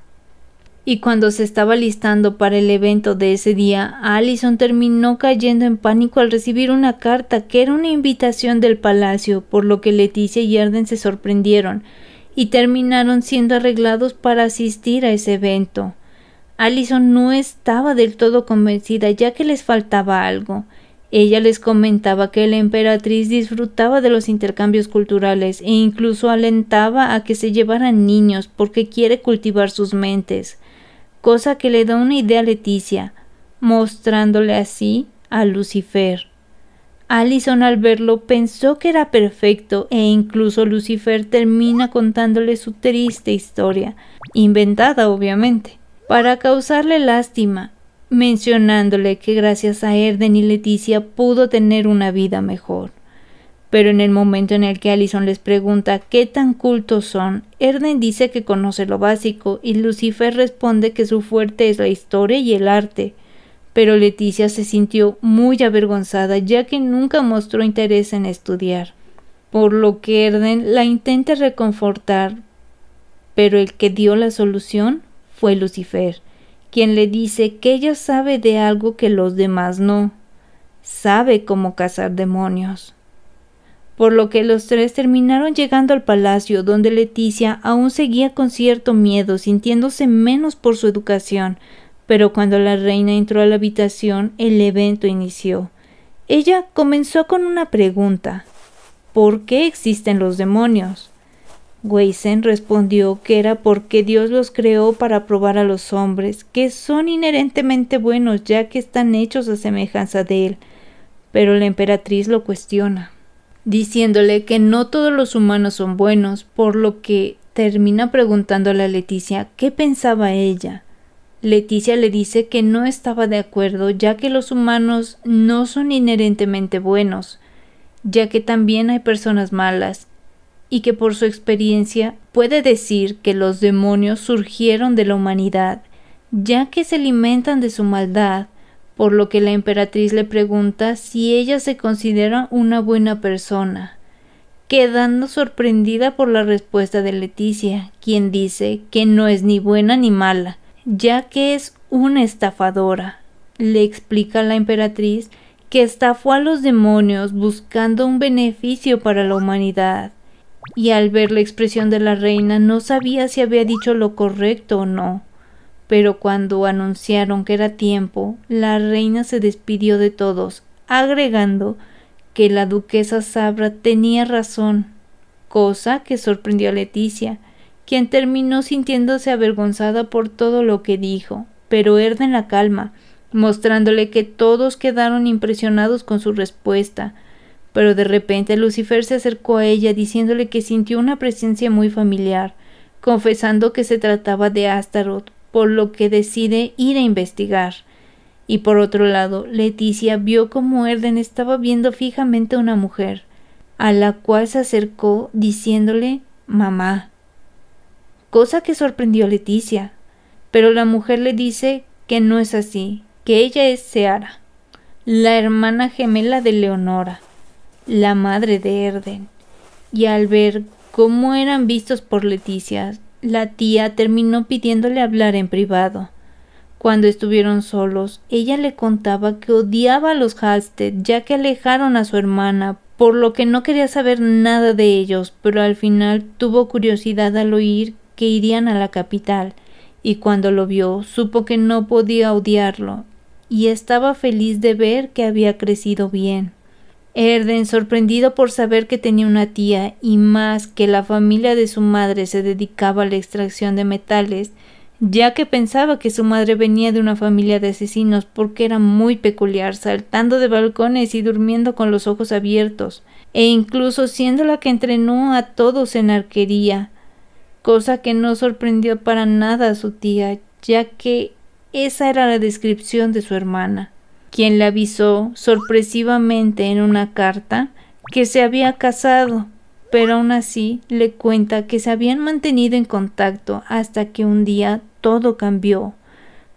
y cuando se estaba listando para el evento de ese día, Allison terminó cayendo en pánico al recibir una carta que era una invitación del palacio, por lo que Leticia y Arden se sorprendieron y terminaron siendo arreglados para asistir a ese evento. Allison no estaba del todo convencida ya que les faltaba algo. Ella les comentaba que la emperatriz disfrutaba de los intercambios culturales e incluso alentaba a que se llevaran niños porque quiere cultivar sus mentes cosa que le da una idea a Leticia, mostrándole así a Lucifer. Alison al verlo pensó que era perfecto e incluso Lucifer termina contándole su triste historia, inventada obviamente, para causarle lástima, mencionándole que gracias a Erden y Leticia pudo tener una vida mejor. Pero en el momento en el que Allison les pregunta qué tan cultos son, Erden dice que conoce lo básico y Lucifer responde que su fuerte es la historia y el arte. Pero Leticia se sintió muy avergonzada ya que nunca mostró interés en estudiar, por lo que Erden la intenta reconfortar, pero el que dio la solución fue Lucifer, quien le dice que ella sabe de algo que los demás no, sabe cómo cazar demonios por lo que los tres terminaron llegando al palacio, donde Leticia aún seguía con cierto miedo, sintiéndose menos por su educación, pero cuando la reina entró a la habitación, el evento inició. Ella comenzó con una pregunta ¿Por qué existen los demonios? Weisen respondió que era porque Dios los creó para probar a los hombres, que son inherentemente buenos ya que están hechos a semejanza de él. Pero la emperatriz lo cuestiona diciéndole que no todos los humanos son buenos, por lo que termina preguntándole a Leticia qué pensaba ella. Leticia le dice que no estaba de acuerdo, ya que los humanos no son inherentemente buenos, ya que también hay personas malas, y que por su experiencia puede decir que los demonios surgieron de la humanidad, ya que se alimentan de su maldad, por lo que la emperatriz le pregunta si ella se considera una buena persona, quedando sorprendida por la respuesta de Leticia, quien dice que no es ni buena ni mala, ya que es una estafadora. Le explica a la emperatriz que estafó a los demonios buscando un beneficio para la humanidad, y al ver la expresión de la reina no sabía si había dicho lo correcto o no pero cuando anunciaron que era tiempo, la reina se despidió de todos, agregando que la duquesa Sabra tenía razón, cosa que sorprendió a Leticia, quien terminó sintiéndose avergonzada por todo lo que dijo, pero Erden la calma, mostrándole que todos quedaron impresionados con su respuesta. Pero de repente Lucifer se acercó a ella diciéndole que sintió una presencia muy familiar, confesando que se trataba de Astaroth, por lo que decide ir a investigar. Y por otro lado, Leticia vio como Erden estaba viendo fijamente a una mujer, a la cual se acercó diciéndole mamá. Cosa que sorprendió a Leticia, pero la mujer le dice que no es así, que ella es Seara, la hermana gemela de Leonora, la madre de Erden, y al ver cómo eran vistos por Leticia, la tía terminó pidiéndole hablar en privado. Cuando estuvieron solos, ella le contaba que odiaba a los Halsted ya que alejaron a su hermana, por lo que no quería saber nada de ellos, pero al final tuvo curiosidad al oír que irían a la capital, y cuando lo vio supo que no podía odiarlo, y estaba feliz de ver que había crecido bien. Erden, sorprendido por saber que tenía una tía y más que la familia de su madre se dedicaba a la extracción de metales, ya que pensaba que su madre venía de una familia de asesinos porque era muy peculiar, saltando de balcones y durmiendo con los ojos abiertos, e incluso siendo la que entrenó a todos en arquería, cosa que no sorprendió para nada a su tía, ya que esa era la descripción de su hermana, quien le avisó sorpresivamente en una carta que se había casado, pero aún así le cuenta que se habían mantenido en contacto hasta que un día todo cambió,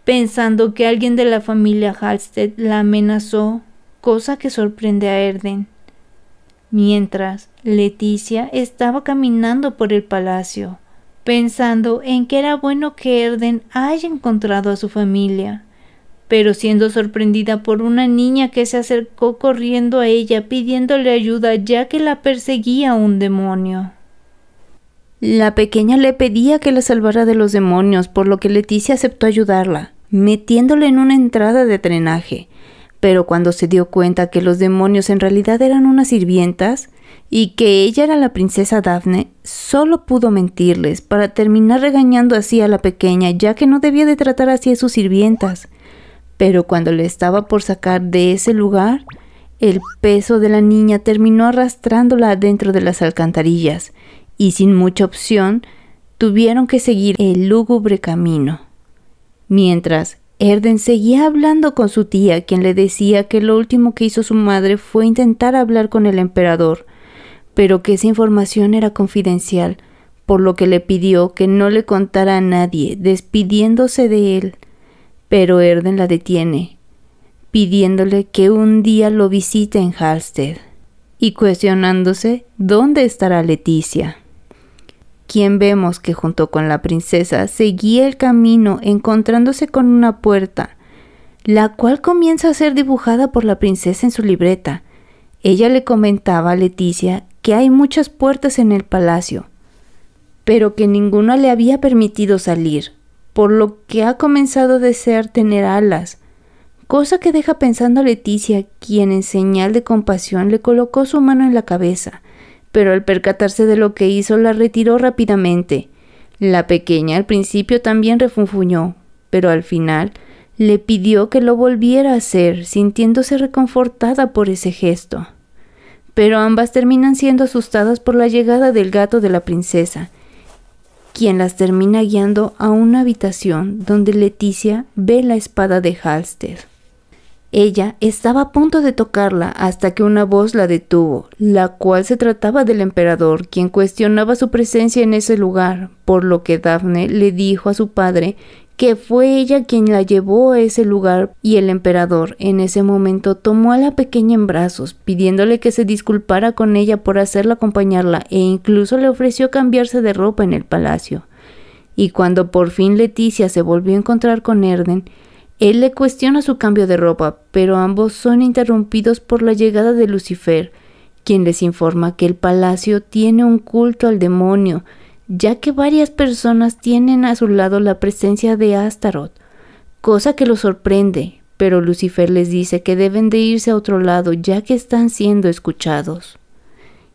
pensando que alguien de la familia Halstead la amenazó, cosa que sorprende a Erden. Mientras, Leticia estaba caminando por el palacio, pensando en que era bueno que Erden haya encontrado a su familia, pero siendo sorprendida por una niña que se acercó corriendo a ella pidiéndole ayuda ya que la perseguía un demonio. La pequeña le pedía que la salvara de los demonios, por lo que Leticia aceptó ayudarla, metiéndole en una entrada de drenaje. Pero cuando se dio cuenta que los demonios en realidad eran unas sirvientas y que ella era la princesa Daphne, solo pudo mentirles para terminar regañando así a la pequeña, ya que no debía de tratar así a sus sirvientas. Pero cuando le estaba por sacar de ese lugar, el peso de la niña terminó arrastrándola dentro de las alcantarillas, y sin mucha opción tuvieron que seguir el lúgubre camino. Mientras, Erden seguía hablando con su tía, quien le decía que lo último que hizo su madre fue intentar hablar con el emperador, pero que esa información era confidencial, por lo que le pidió que no le contara a nadie, despidiéndose de él. Pero Erden la detiene, pidiéndole que un día lo visite en Halstead, y cuestionándose dónde estará Leticia quien vemos que junto con la princesa seguía el camino encontrándose con una puerta, la cual comienza a ser dibujada por la princesa en su libreta. Ella le comentaba a Leticia que hay muchas puertas en el palacio, pero que ninguna le había permitido salir, por lo que ha comenzado a desear tener alas, cosa que deja pensando a Leticia, quien en señal de compasión le colocó su mano en la cabeza, pero al percatarse de lo que hizo la retiró rápidamente. La pequeña al principio también refunfuñó, pero al final le pidió que lo volviera a hacer, sintiéndose reconfortada por ese gesto. Pero ambas terminan siendo asustadas por la llegada del gato de la princesa, quien las termina guiando a una habitación donde Leticia ve la espada de Halstead. Ella estaba a punto de tocarla hasta que una voz la detuvo, la cual se trataba del emperador, quien cuestionaba su presencia en ese lugar, por lo que Daphne le dijo a su padre que fue ella quien la llevó a ese lugar y el emperador en ese momento tomó a la pequeña en brazos, pidiéndole que se disculpara con ella por hacerla acompañarla e incluso le ofreció cambiarse de ropa en el palacio. Y cuando por fin Leticia se volvió a encontrar con Erden, él le cuestiona su cambio de ropa, pero ambos son interrumpidos por la llegada de Lucifer, quien les informa que el palacio tiene un culto al demonio, ya que varias personas tienen a su lado la presencia de Astaroth, cosa que los sorprende, pero Lucifer les dice que deben de irse a otro lado ya que están siendo escuchados.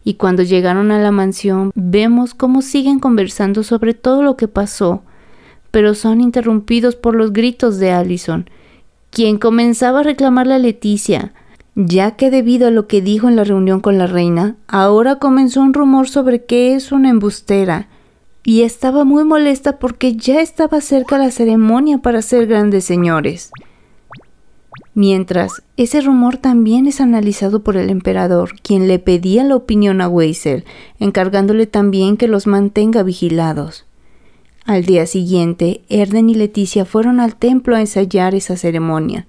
Y cuando llegaron a la mansión vemos cómo siguen conversando sobre todo lo que pasó, pero son interrumpidos por los gritos de Allison, quien comenzaba a reclamarle a Leticia, ya que debido a lo que dijo en la reunión con la reina, ahora comenzó un rumor sobre que es una embustera, y estaba muy molesta porque ya estaba cerca la ceremonia para ser grandes señores. Mientras, ese rumor también es analizado por el emperador, quien le pedía la opinión a Weisel, encargándole también que los mantenga vigilados. Al día siguiente, Erden y Leticia fueron al templo a ensayar esa ceremonia,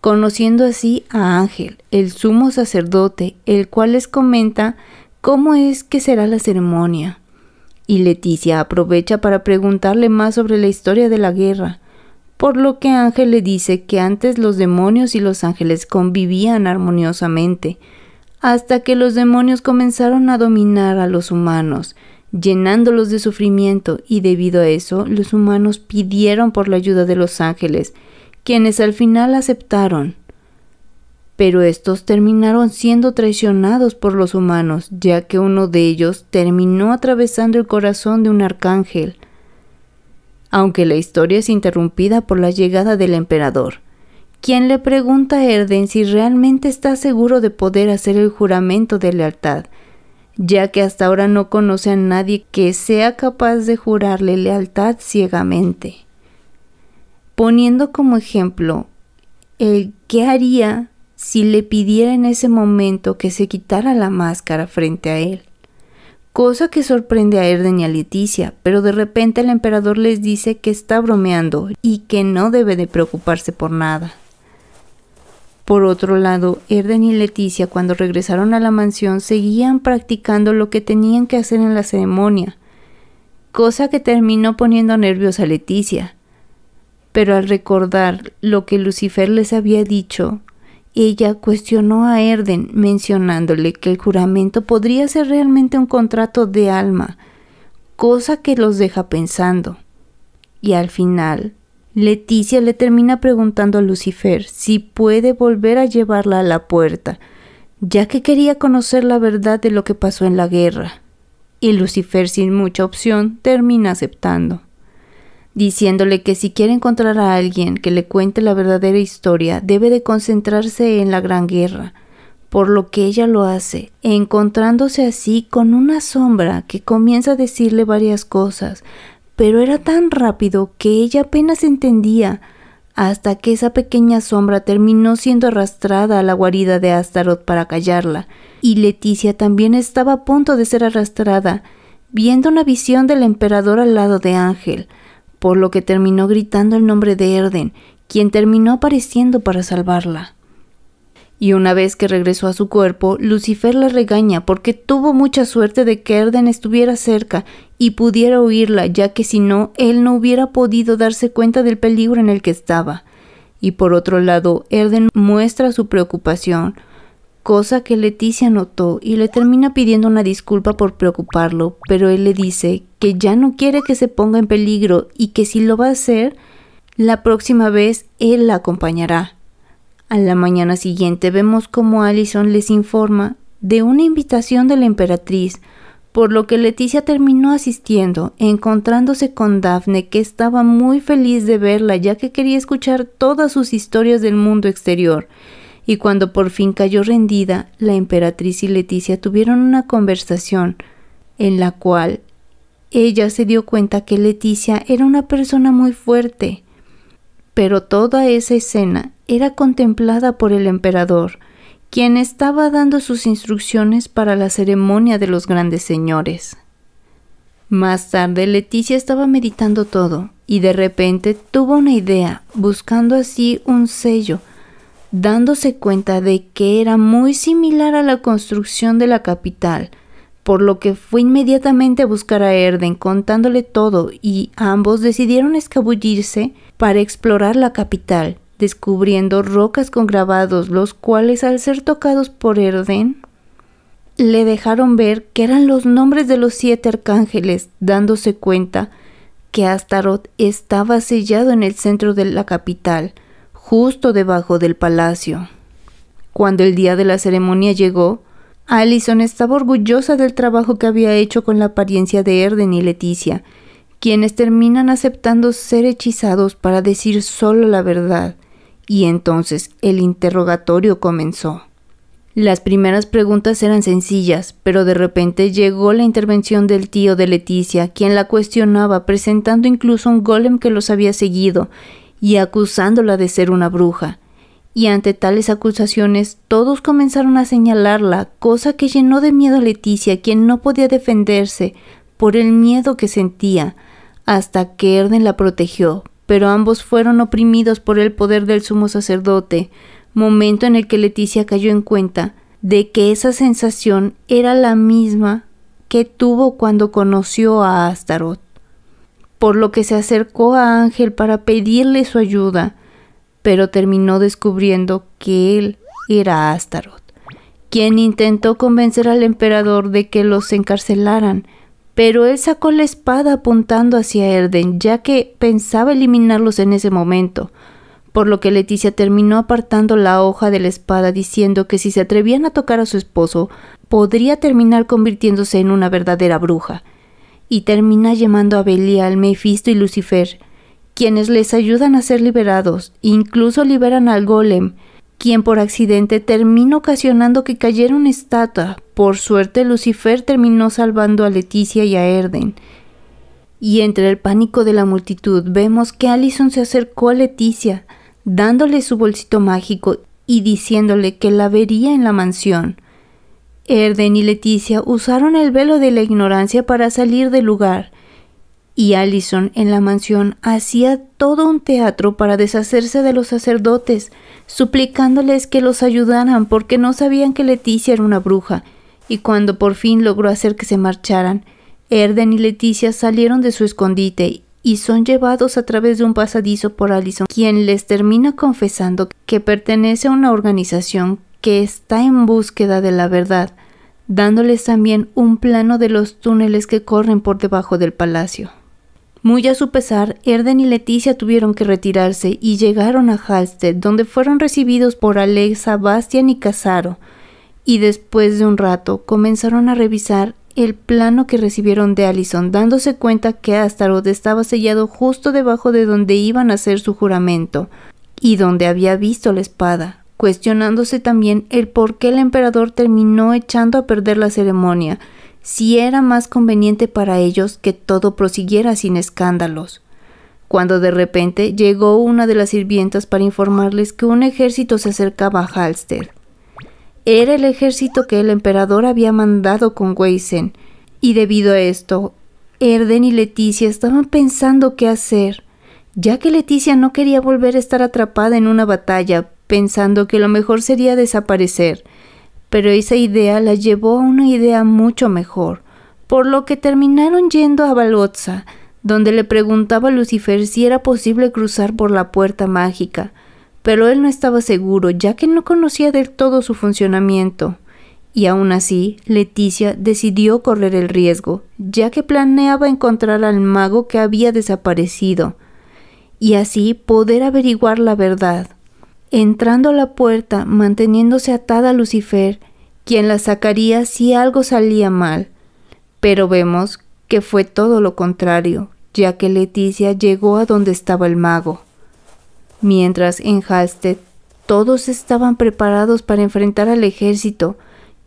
conociendo así a Ángel, el sumo sacerdote, el cual les comenta cómo es que será la ceremonia. Y Leticia aprovecha para preguntarle más sobre la historia de la guerra, por lo que Ángel le dice que antes los demonios y los ángeles convivían armoniosamente, hasta que los demonios comenzaron a dominar a los humanos, llenándolos de sufrimiento y debido a eso los humanos pidieron por la ayuda de los ángeles, quienes al final aceptaron. Pero estos terminaron siendo traicionados por los humanos, ya que uno de ellos terminó atravesando el corazón de un arcángel. Aunque la historia es interrumpida por la llegada del emperador, quien le pregunta a Erden si realmente está seguro de poder hacer el juramento de lealtad, ya que hasta ahora no conoce a nadie que sea capaz de jurarle lealtad ciegamente. Poniendo como ejemplo el qué haría si le pidiera en ese momento que se quitara la máscara frente a él. Cosa que sorprende a Erden y a Leticia, pero de repente el emperador les dice que está bromeando y que no debe de preocuparse por nada. Por otro lado, Erden y Leticia cuando regresaron a la mansión seguían practicando lo que tenían que hacer en la ceremonia, cosa que terminó poniendo nerviosa a Leticia. Pero al recordar lo que Lucifer les había dicho, ella cuestionó a Erden mencionándole que el juramento podría ser realmente un contrato de alma, cosa que los deja pensando. Y al final, Leticia le termina preguntando a Lucifer si puede volver a llevarla a la puerta, ya que quería conocer la verdad de lo que pasó en la guerra. Y Lucifer, sin mucha opción, termina aceptando, diciéndole que si quiere encontrar a alguien que le cuente la verdadera historia, debe de concentrarse en la gran guerra, por lo que ella lo hace, encontrándose así con una sombra que comienza a decirle varias cosas, pero era tan rápido que ella apenas entendía, hasta que esa pequeña sombra terminó siendo arrastrada a la guarida de Astaroth para callarla, y Leticia también estaba a punto de ser arrastrada, viendo una visión del emperador al lado de Ángel, por lo que terminó gritando el nombre de Erden, quien terminó apareciendo para salvarla y una vez que regresó a su cuerpo, Lucifer la regaña porque tuvo mucha suerte de que Erden estuviera cerca y pudiera oírla, ya que si no, él no hubiera podido darse cuenta del peligro en el que estaba. Y por otro lado, Erden muestra su preocupación, cosa que Leticia notó y le termina pidiendo una disculpa por preocuparlo, pero él le dice que ya no quiere que se ponga en peligro y que si lo va a hacer, la próxima vez él la acompañará. A la mañana siguiente vemos cómo Allison les informa de una invitación de la emperatriz, por lo que Leticia terminó asistiendo, encontrándose con Daphne, que estaba muy feliz de verla, ya que quería escuchar todas sus historias del mundo exterior. Y cuando por fin cayó rendida, la emperatriz y Leticia tuvieron una conversación, en la cual ella se dio cuenta que Leticia era una persona muy fuerte, pero toda esa escena era contemplada por el emperador, quien estaba dando sus instrucciones para la ceremonia de los grandes señores. Más tarde Leticia estaba meditando todo y de repente tuvo una idea, buscando así un sello, dándose cuenta de que era muy similar a la construcción de la capital, por lo que fue inmediatamente a buscar a Erden contándole todo y ambos decidieron escabullirse para explorar la capital, descubriendo rocas con grabados, los cuales al ser tocados por Erden, le dejaron ver que eran los nombres de los siete arcángeles, dándose cuenta que Astaroth estaba sellado en el centro de la capital, justo debajo del palacio. Cuando el día de la ceremonia llegó, Alison estaba orgullosa del trabajo que había hecho con la apariencia de Erden y Leticia, quienes terminan aceptando ser hechizados para decir solo la verdad, y entonces el interrogatorio comenzó. Las primeras preguntas eran sencillas, pero de repente llegó la intervención del tío de Leticia, quien la cuestionaba, presentando incluso un golem que los había seguido y acusándola de ser una bruja. Y ante tales acusaciones todos comenzaron a señalarla, cosa que llenó de miedo a Leticia, quien no podía defenderse por el miedo que sentía, hasta que Erden la protegió, pero ambos fueron oprimidos por el poder del sumo sacerdote, momento en el que Leticia cayó en cuenta de que esa sensación era la misma que tuvo cuando conoció a Astaroth, por lo que se acercó a Ángel para pedirle su ayuda, pero terminó descubriendo que él era Astaroth, quien intentó convencer al emperador de que los encarcelaran, pero él sacó la espada apuntando hacia Erden, ya que pensaba eliminarlos en ese momento, por lo que Leticia terminó apartando la hoja de la espada diciendo que si se atrevían a tocar a su esposo, podría terminar convirtiéndose en una verdadera bruja, y termina llamando a Belial, Mefisto y Lucifer, quienes les ayudan a ser liberados, incluso liberan al golem, quien por accidente termina ocasionando que cayera una estatua. Por suerte Lucifer terminó salvando a Leticia y a Erden, y entre el pánico de la multitud vemos que Allison se acercó a Leticia, dándole su bolsito mágico y diciéndole que la vería en la mansión. Erden y Leticia usaron el velo de la ignorancia para salir del lugar, y Allison en la mansión hacía todo un teatro para deshacerse de los sacerdotes, suplicándoles que los ayudaran porque no sabían que Leticia era una bruja, y cuando por fin logró hacer que se marcharan, Erden y Leticia salieron de su escondite y son llevados a través de un pasadizo por Allison, quien les termina confesando que pertenece a una organización que está en búsqueda de la verdad, dándoles también un plano de los túneles que corren por debajo del palacio. Muy a su pesar, Erden y Leticia tuvieron que retirarse y llegaron a Halstead, donde fueron recibidos por Alexa, Bastian y Casaro, y después de un rato comenzaron a revisar el plano que recibieron de Allison, dándose cuenta que Astaroth estaba sellado justo debajo de donde iban a hacer su juramento, y donde había visto la espada, cuestionándose también el por qué el emperador terminó echando a perder la ceremonia, si era más conveniente para ellos que todo prosiguiera sin escándalos. Cuando de repente llegó una de las sirvientas para informarles que un ejército se acercaba a Halstead. Era el ejército que el emperador había mandado con Weisen, y debido a esto, Erden y Leticia estaban pensando qué hacer, ya que Leticia no quería volver a estar atrapada en una batalla, pensando que lo mejor sería desaparecer, pero esa idea la llevó a una idea mucho mejor, por lo que terminaron yendo a Balotza, donde le preguntaba a Lucifer si era posible cruzar por la puerta mágica, pero él no estaba seguro ya que no conocía del todo su funcionamiento. Y aún así, Leticia decidió correr el riesgo, ya que planeaba encontrar al mago que había desaparecido, y así poder averiguar la verdad. Entrando a la puerta, manteniéndose atada a Lucifer, quien la sacaría si algo salía mal. Pero vemos que fue todo lo contrario, ya que Leticia llegó a donde estaba el mago mientras en Halstead todos estaban preparados para enfrentar al ejército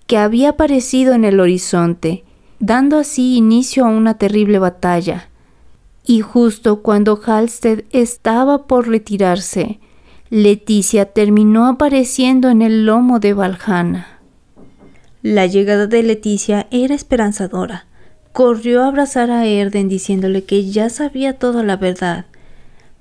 que había aparecido en el horizonte, dando así inicio a una terrible batalla. Y justo cuando Halstead estaba por retirarse, Leticia terminó apareciendo en el lomo de Valhalla. La llegada de Leticia era esperanzadora. Corrió a abrazar a Erden diciéndole que ya sabía toda la verdad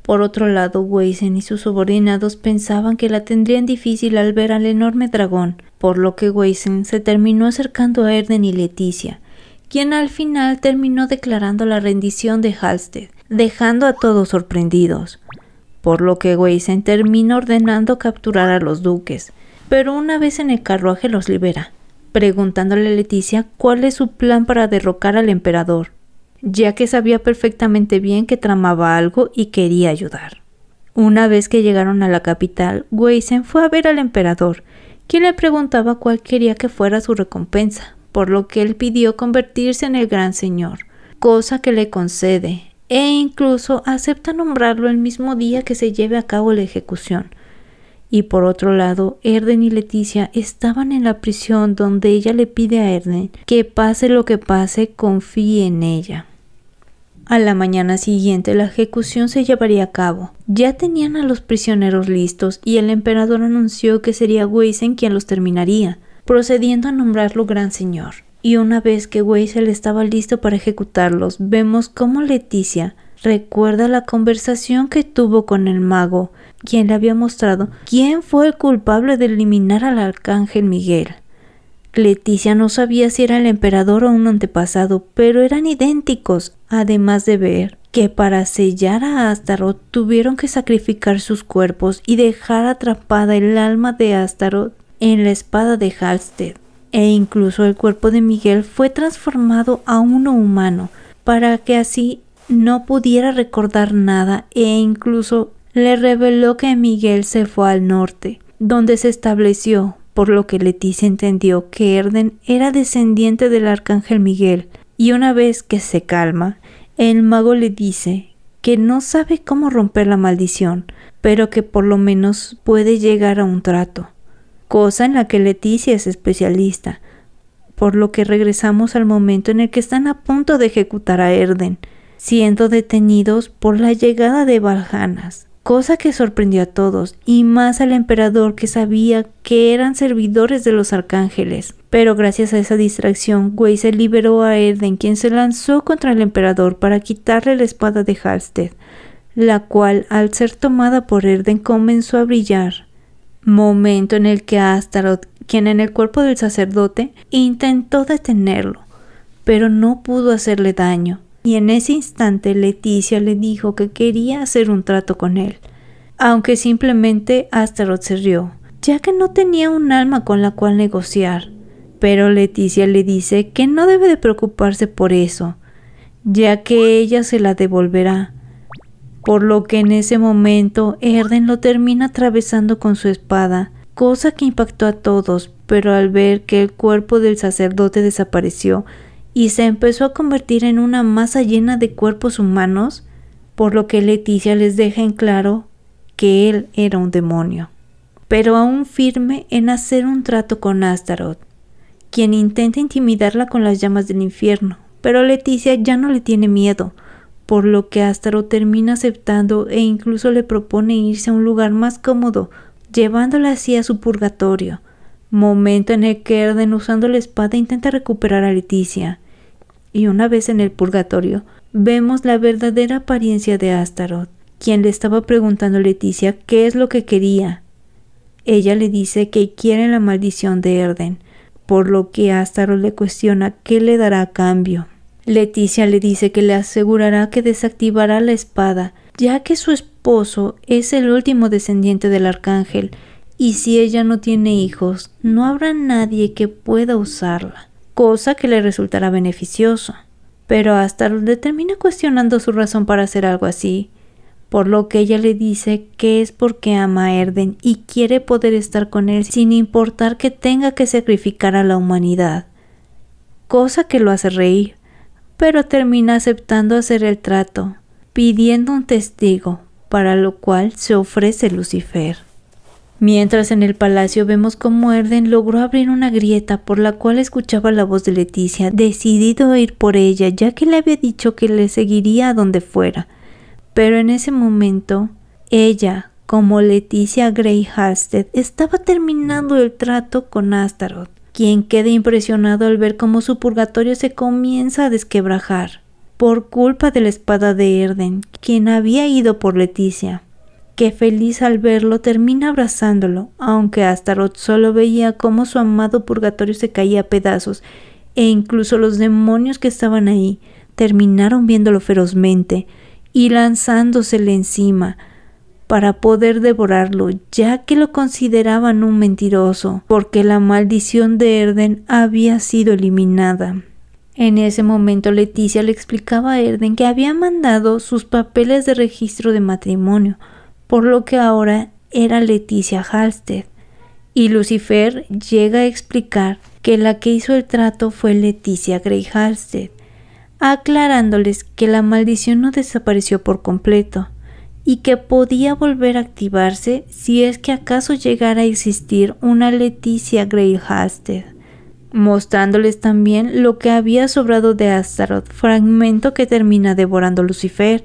por otro lado, Weisen y sus subordinados pensaban que la tendrían difícil al ver al enorme dragón, por lo que Weisen se terminó acercando a Erden y Leticia, quien al final terminó declarando la rendición de Halstead, dejando a todos sorprendidos. Por lo que Weisen terminó ordenando capturar a los duques, pero una vez en el carruaje los libera, preguntándole a Leticia cuál es su plan para derrocar al emperador ya que sabía perfectamente bien que tramaba algo y quería ayudar. Una vez que llegaron a la capital, Weisen fue a ver al emperador, quien le preguntaba cuál quería que fuera su recompensa, por lo que él pidió convertirse en el gran señor, cosa que le concede, e incluso acepta nombrarlo el mismo día que se lleve a cabo la ejecución. Y por otro lado, Erden y Leticia estaban en la prisión donde ella le pide a Erden que pase lo que pase, confíe en ella. A la mañana siguiente la ejecución se llevaría a cabo. Ya tenían a los prisioneros listos y el emperador anunció que sería Weisen quien los terminaría, procediendo a nombrarlo gran señor. Y una vez que Weisel estaba listo para ejecutarlos, vemos cómo Leticia recuerda la conversación que tuvo con el mago, quien le había mostrado quién fue el culpable de eliminar al arcángel Miguel. Leticia no sabía si era el emperador o un antepasado, pero eran idénticos, además de ver que para sellar a Astaroth tuvieron que sacrificar sus cuerpos y dejar atrapada el alma de Astaroth en la espada de Halstead. E incluso el cuerpo de Miguel fue transformado a uno humano, para que así no pudiera recordar nada e incluso le reveló que Miguel se fue al norte, donde se estableció, por lo que Leticia entendió que Erden era descendiente del arcángel Miguel, y una vez que se calma, el mago le dice que no sabe cómo romper la maldición, pero que por lo menos puede llegar a un trato, cosa en la que Leticia es especialista, por lo que regresamos al momento en el que están a punto de ejecutar a Erden, siendo detenidos por la llegada de Valjanas, cosa que sorprendió a todos, y más al emperador que sabía que eran servidores de los arcángeles. Pero gracias a esa distracción, se liberó a Erden, quien se lanzó contra el emperador para quitarle la espada de Halstead, la cual, al ser tomada por Erden, comenzó a brillar. Momento en el que Astaroth quien en el cuerpo del sacerdote intentó detenerlo, pero no pudo hacerle daño, y en ese instante Leticia le dijo que quería hacer un trato con él, aunque simplemente Astaroth se rió, ya que no tenía un alma con la cual negociar. Pero Leticia le dice que no debe de preocuparse por eso, ya que ella se la devolverá. Por lo que en ese momento Erden lo termina atravesando con su espada, cosa que impactó a todos, pero al ver que el cuerpo del sacerdote desapareció y se empezó a convertir en una masa llena de cuerpos humanos, por lo que Leticia les deja en claro que él era un demonio, pero aún firme en hacer un trato con Astaroth, quien intenta intimidarla con las llamas del infierno, pero Leticia ya no le tiene miedo, por lo que Astaroth termina aceptando e incluso le propone irse a un lugar más cómodo llevándola así a su purgatorio, momento en el que Erden usando la espada intenta recuperar a Leticia. Y una vez en el purgatorio, vemos la verdadera apariencia de Astaroth, quien le estaba preguntando a Leticia qué es lo que quería. Ella le dice que quiere la maldición de Erden, por lo que Astaroth le cuestiona qué le dará a cambio. Leticia le dice que le asegurará que desactivará la espada ya que su esposo es el último descendiente del arcángel, y si ella no tiene hijos, no habrá nadie que pueda usarla, cosa que le resultará beneficioso. Pero hasta le termina cuestionando su razón para hacer algo así, por lo que ella le dice que es porque ama a Erden y quiere poder estar con él sin importar que tenga que sacrificar a la humanidad, cosa que lo hace reír, pero termina aceptando hacer el trato, pidiendo un testigo, para lo cual se ofrece Lucifer. Mientras en el palacio vemos cómo Erden logró abrir una grieta por la cual escuchaba la voz de Leticia, decidido a ir por ella, ya que le había dicho que le seguiría a donde fuera. Pero en ese momento, ella, como Leticia Grey Halstead, estaba terminando el trato con Astaroth, quien queda impresionado al ver cómo su purgatorio se comienza a desquebrajar por culpa de la espada de Erden, quien había ido por Leticia, que feliz al verlo termina abrazándolo, aunque Astaroth solo veía cómo su amado purgatorio se caía a pedazos, e incluso los demonios que estaban ahí terminaron viéndolo ferozmente y lanzándosele encima para poder devorarlo, ya que lo consideraban un mentiroso, porque la maldición de Erden había sido eliminada. En ese momento Leticia le explicaba a Erden que había mandado sus papeles de registro de matrimonio, por lo que ahora era Leticia Halstead. Y Lucifer llega a explicar que la que hizo el trato fue Leticia Grey Halstead, aclarándoles que la maldición no desapareció por completo y que podía volver a activarse si es que acaso llegara a existir una Leticia Grey Halstead mostrándoles también lo que había sobrado de Astaroth, fragmento que termina devorando Lucifer,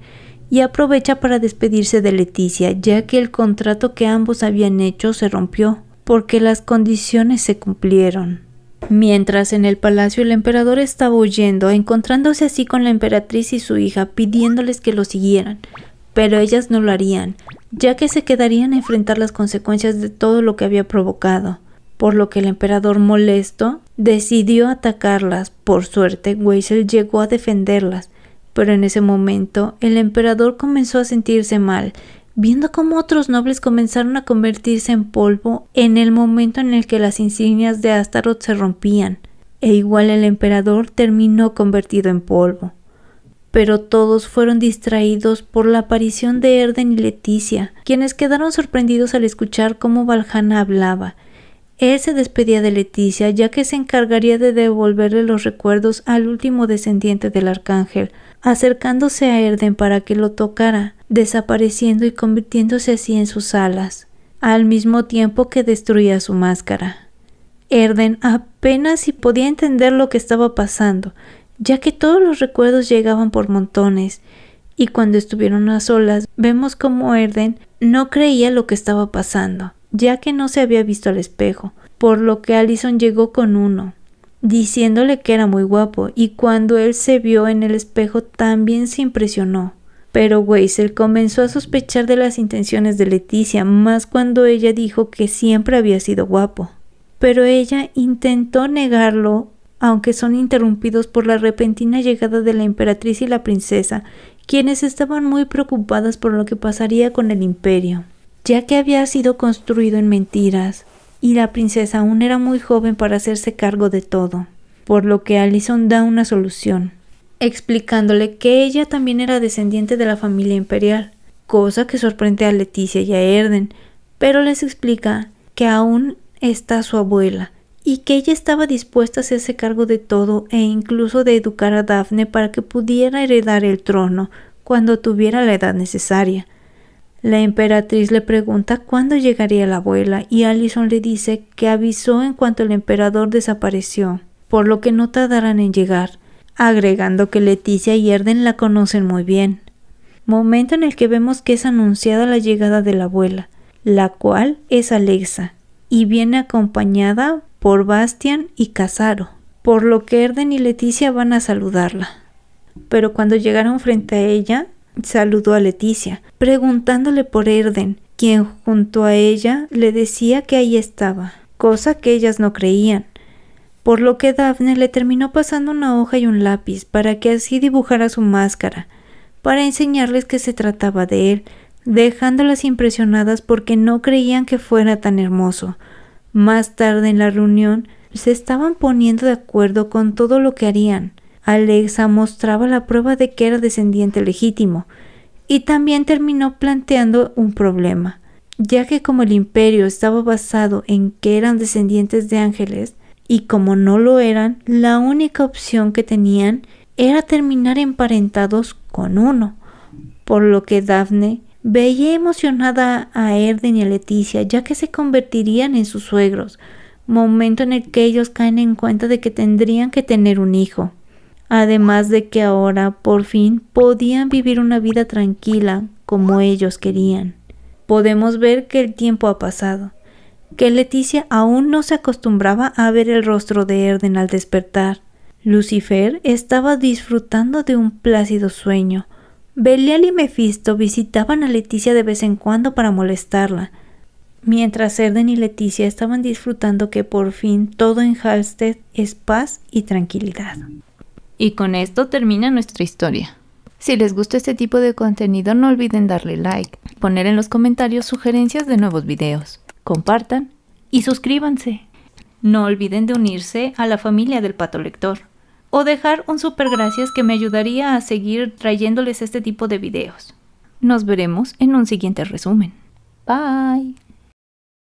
y aprovecha para despedirse de Leticia, ya que el contrato que ambos habían hecho se rompió, porque las condiciones se cumplieron. Mientras en el palacio el emperador estaba huyendo, encontrándose así con la emperatriz y su hija, pidiéndoles que lo siguieran, pero ellas no lo harían, ya que se quedarían a enfrentar las consecuencias de todo lo que había provocado por lo que el emperador molesto decidió atacarlas. Por suerte, Weisel llegó a defenderlas, pero en ese momento el emperador comenzó a sentirse mal, viendo cómo otros nobles comenzaron a convertirse en polvo en el momento en el que las insignias de Astaroth se rompían, e igual el emperador terminó convertido en polvo. Pero todos fueron distraídos por la aparición de Erden y Leticia, quienes quedaron sorprendidos al escuchar cómo Valhalla hablaba. Él se despedía de Leticia, ya que se encargaría de devolverle los recuerdos al último descendiente del arcángel, acercándose a Erden para que lo tocara, desapareciendo y convirtiéndose así en sus alas, al mismo tiempo que destruía su máscara. Erden apenas si podía entender lo que estaba pasando, ya que todos los recuerdos llegaban por montones, y cuando estuvieron a solas vemos como Erden no creía lo que estaba pasando, ya que no se había visto al espejo, por lo que Allison llegó con uno, diciéndole que era muy guapo, y cuando él se vio en el espejo también se impresionó. Pero Weisel comenzó a sospechar de las intenciones de Leticia, más cuando ella dijo que siempre había sido guapo. Pero ella intentó negarlo aunque son interrumpidos por la repentina llegada de la emperatriz y la princesa, quienes estaban muy preocupadas por lo que pasaría con el imperio, ya que había sido construido en mentiras, y la princesa aún era muy joven para hacerse cargo de todo, por lo que Alison da una solución, explicándole que ella también era descendiente de la familia imperial, cosa que sorprende a Leticia y a Erden, pero les explica que aún está su abuela, y que ella estaba dispuesta a hacerse cargo de todo e incluso de educar a Daphne para que pudiera heredar el trono cuando tuviera la edad necesaria. La emperatriz le pregunta cuándo llegaría la abuela y Allison le dice que avisó en cuanto el emperador desapareció, por lo que no tardarán en llegar, agregando que Leticia y Erden la conocen muy bien. Momento en el que vemos que es anunciada la llegada de la abuela, la cual es Alexa, y viene acompañada por Bastian y Casaro, por lo que Erden y Leticia van a saludarla. Pero cuando llegaron frente a ella, saludó a Leticia, preguntándole por Erden, quien junto a ella le decía que ahí estaba, cosa que ellas no creían, por lo que Daphne le terminó pasando una hoja y un lápiz para que así dibujara su máscara, para enseñarles que se trataba de él, dejándolas impresionadas porque no creían que fuera tan hermoso, más tarde en la reunión se estaban poniendo de acuerdo con todo lo que harían. Alexa mostraba la prueba de que era descendiente legítimo y también terminó planteando un problema, ya que como el imperio estaba basado en que eran descendientes de ángeles y como no lo eran, la única opción que tenían era terminar emparentados con uno, por lo que Daphne Veía emocionada a Erden y a Leticia, ya que se convertirían en sus suegros, momento en el que ellos caen en cuenta de que tendrían que tener un hijo. Además de que ahora, por fin, podían vivir una vida tranquila como ellos querían. Podemos ver que el tiempo ha pasado, que Leticia aún no se acostumbraba a ver el rostro de Erden al despertar. Lucifer estaba disfrutando de un plácido sueño, Belial y Mefisto visitaban a Leticia de vez en cuando para molestarla, mientras Erden y Leticia estaban disfrutando que por fin todo en Halstead es paz y tranquilidad. Y con esto termina nuestra historia. Si les gusta este tipo de contenido no olviden darle like, poner en los comentarios sugerencias de nuevos videos, compartan y suscríbanse. No olviden de unirse a la familia del Pato Lector o dejar un super gracias que me ayudaría a seguir trayéndoles este tipo de videos. Nos veremos en un siguiente resumen. Bye.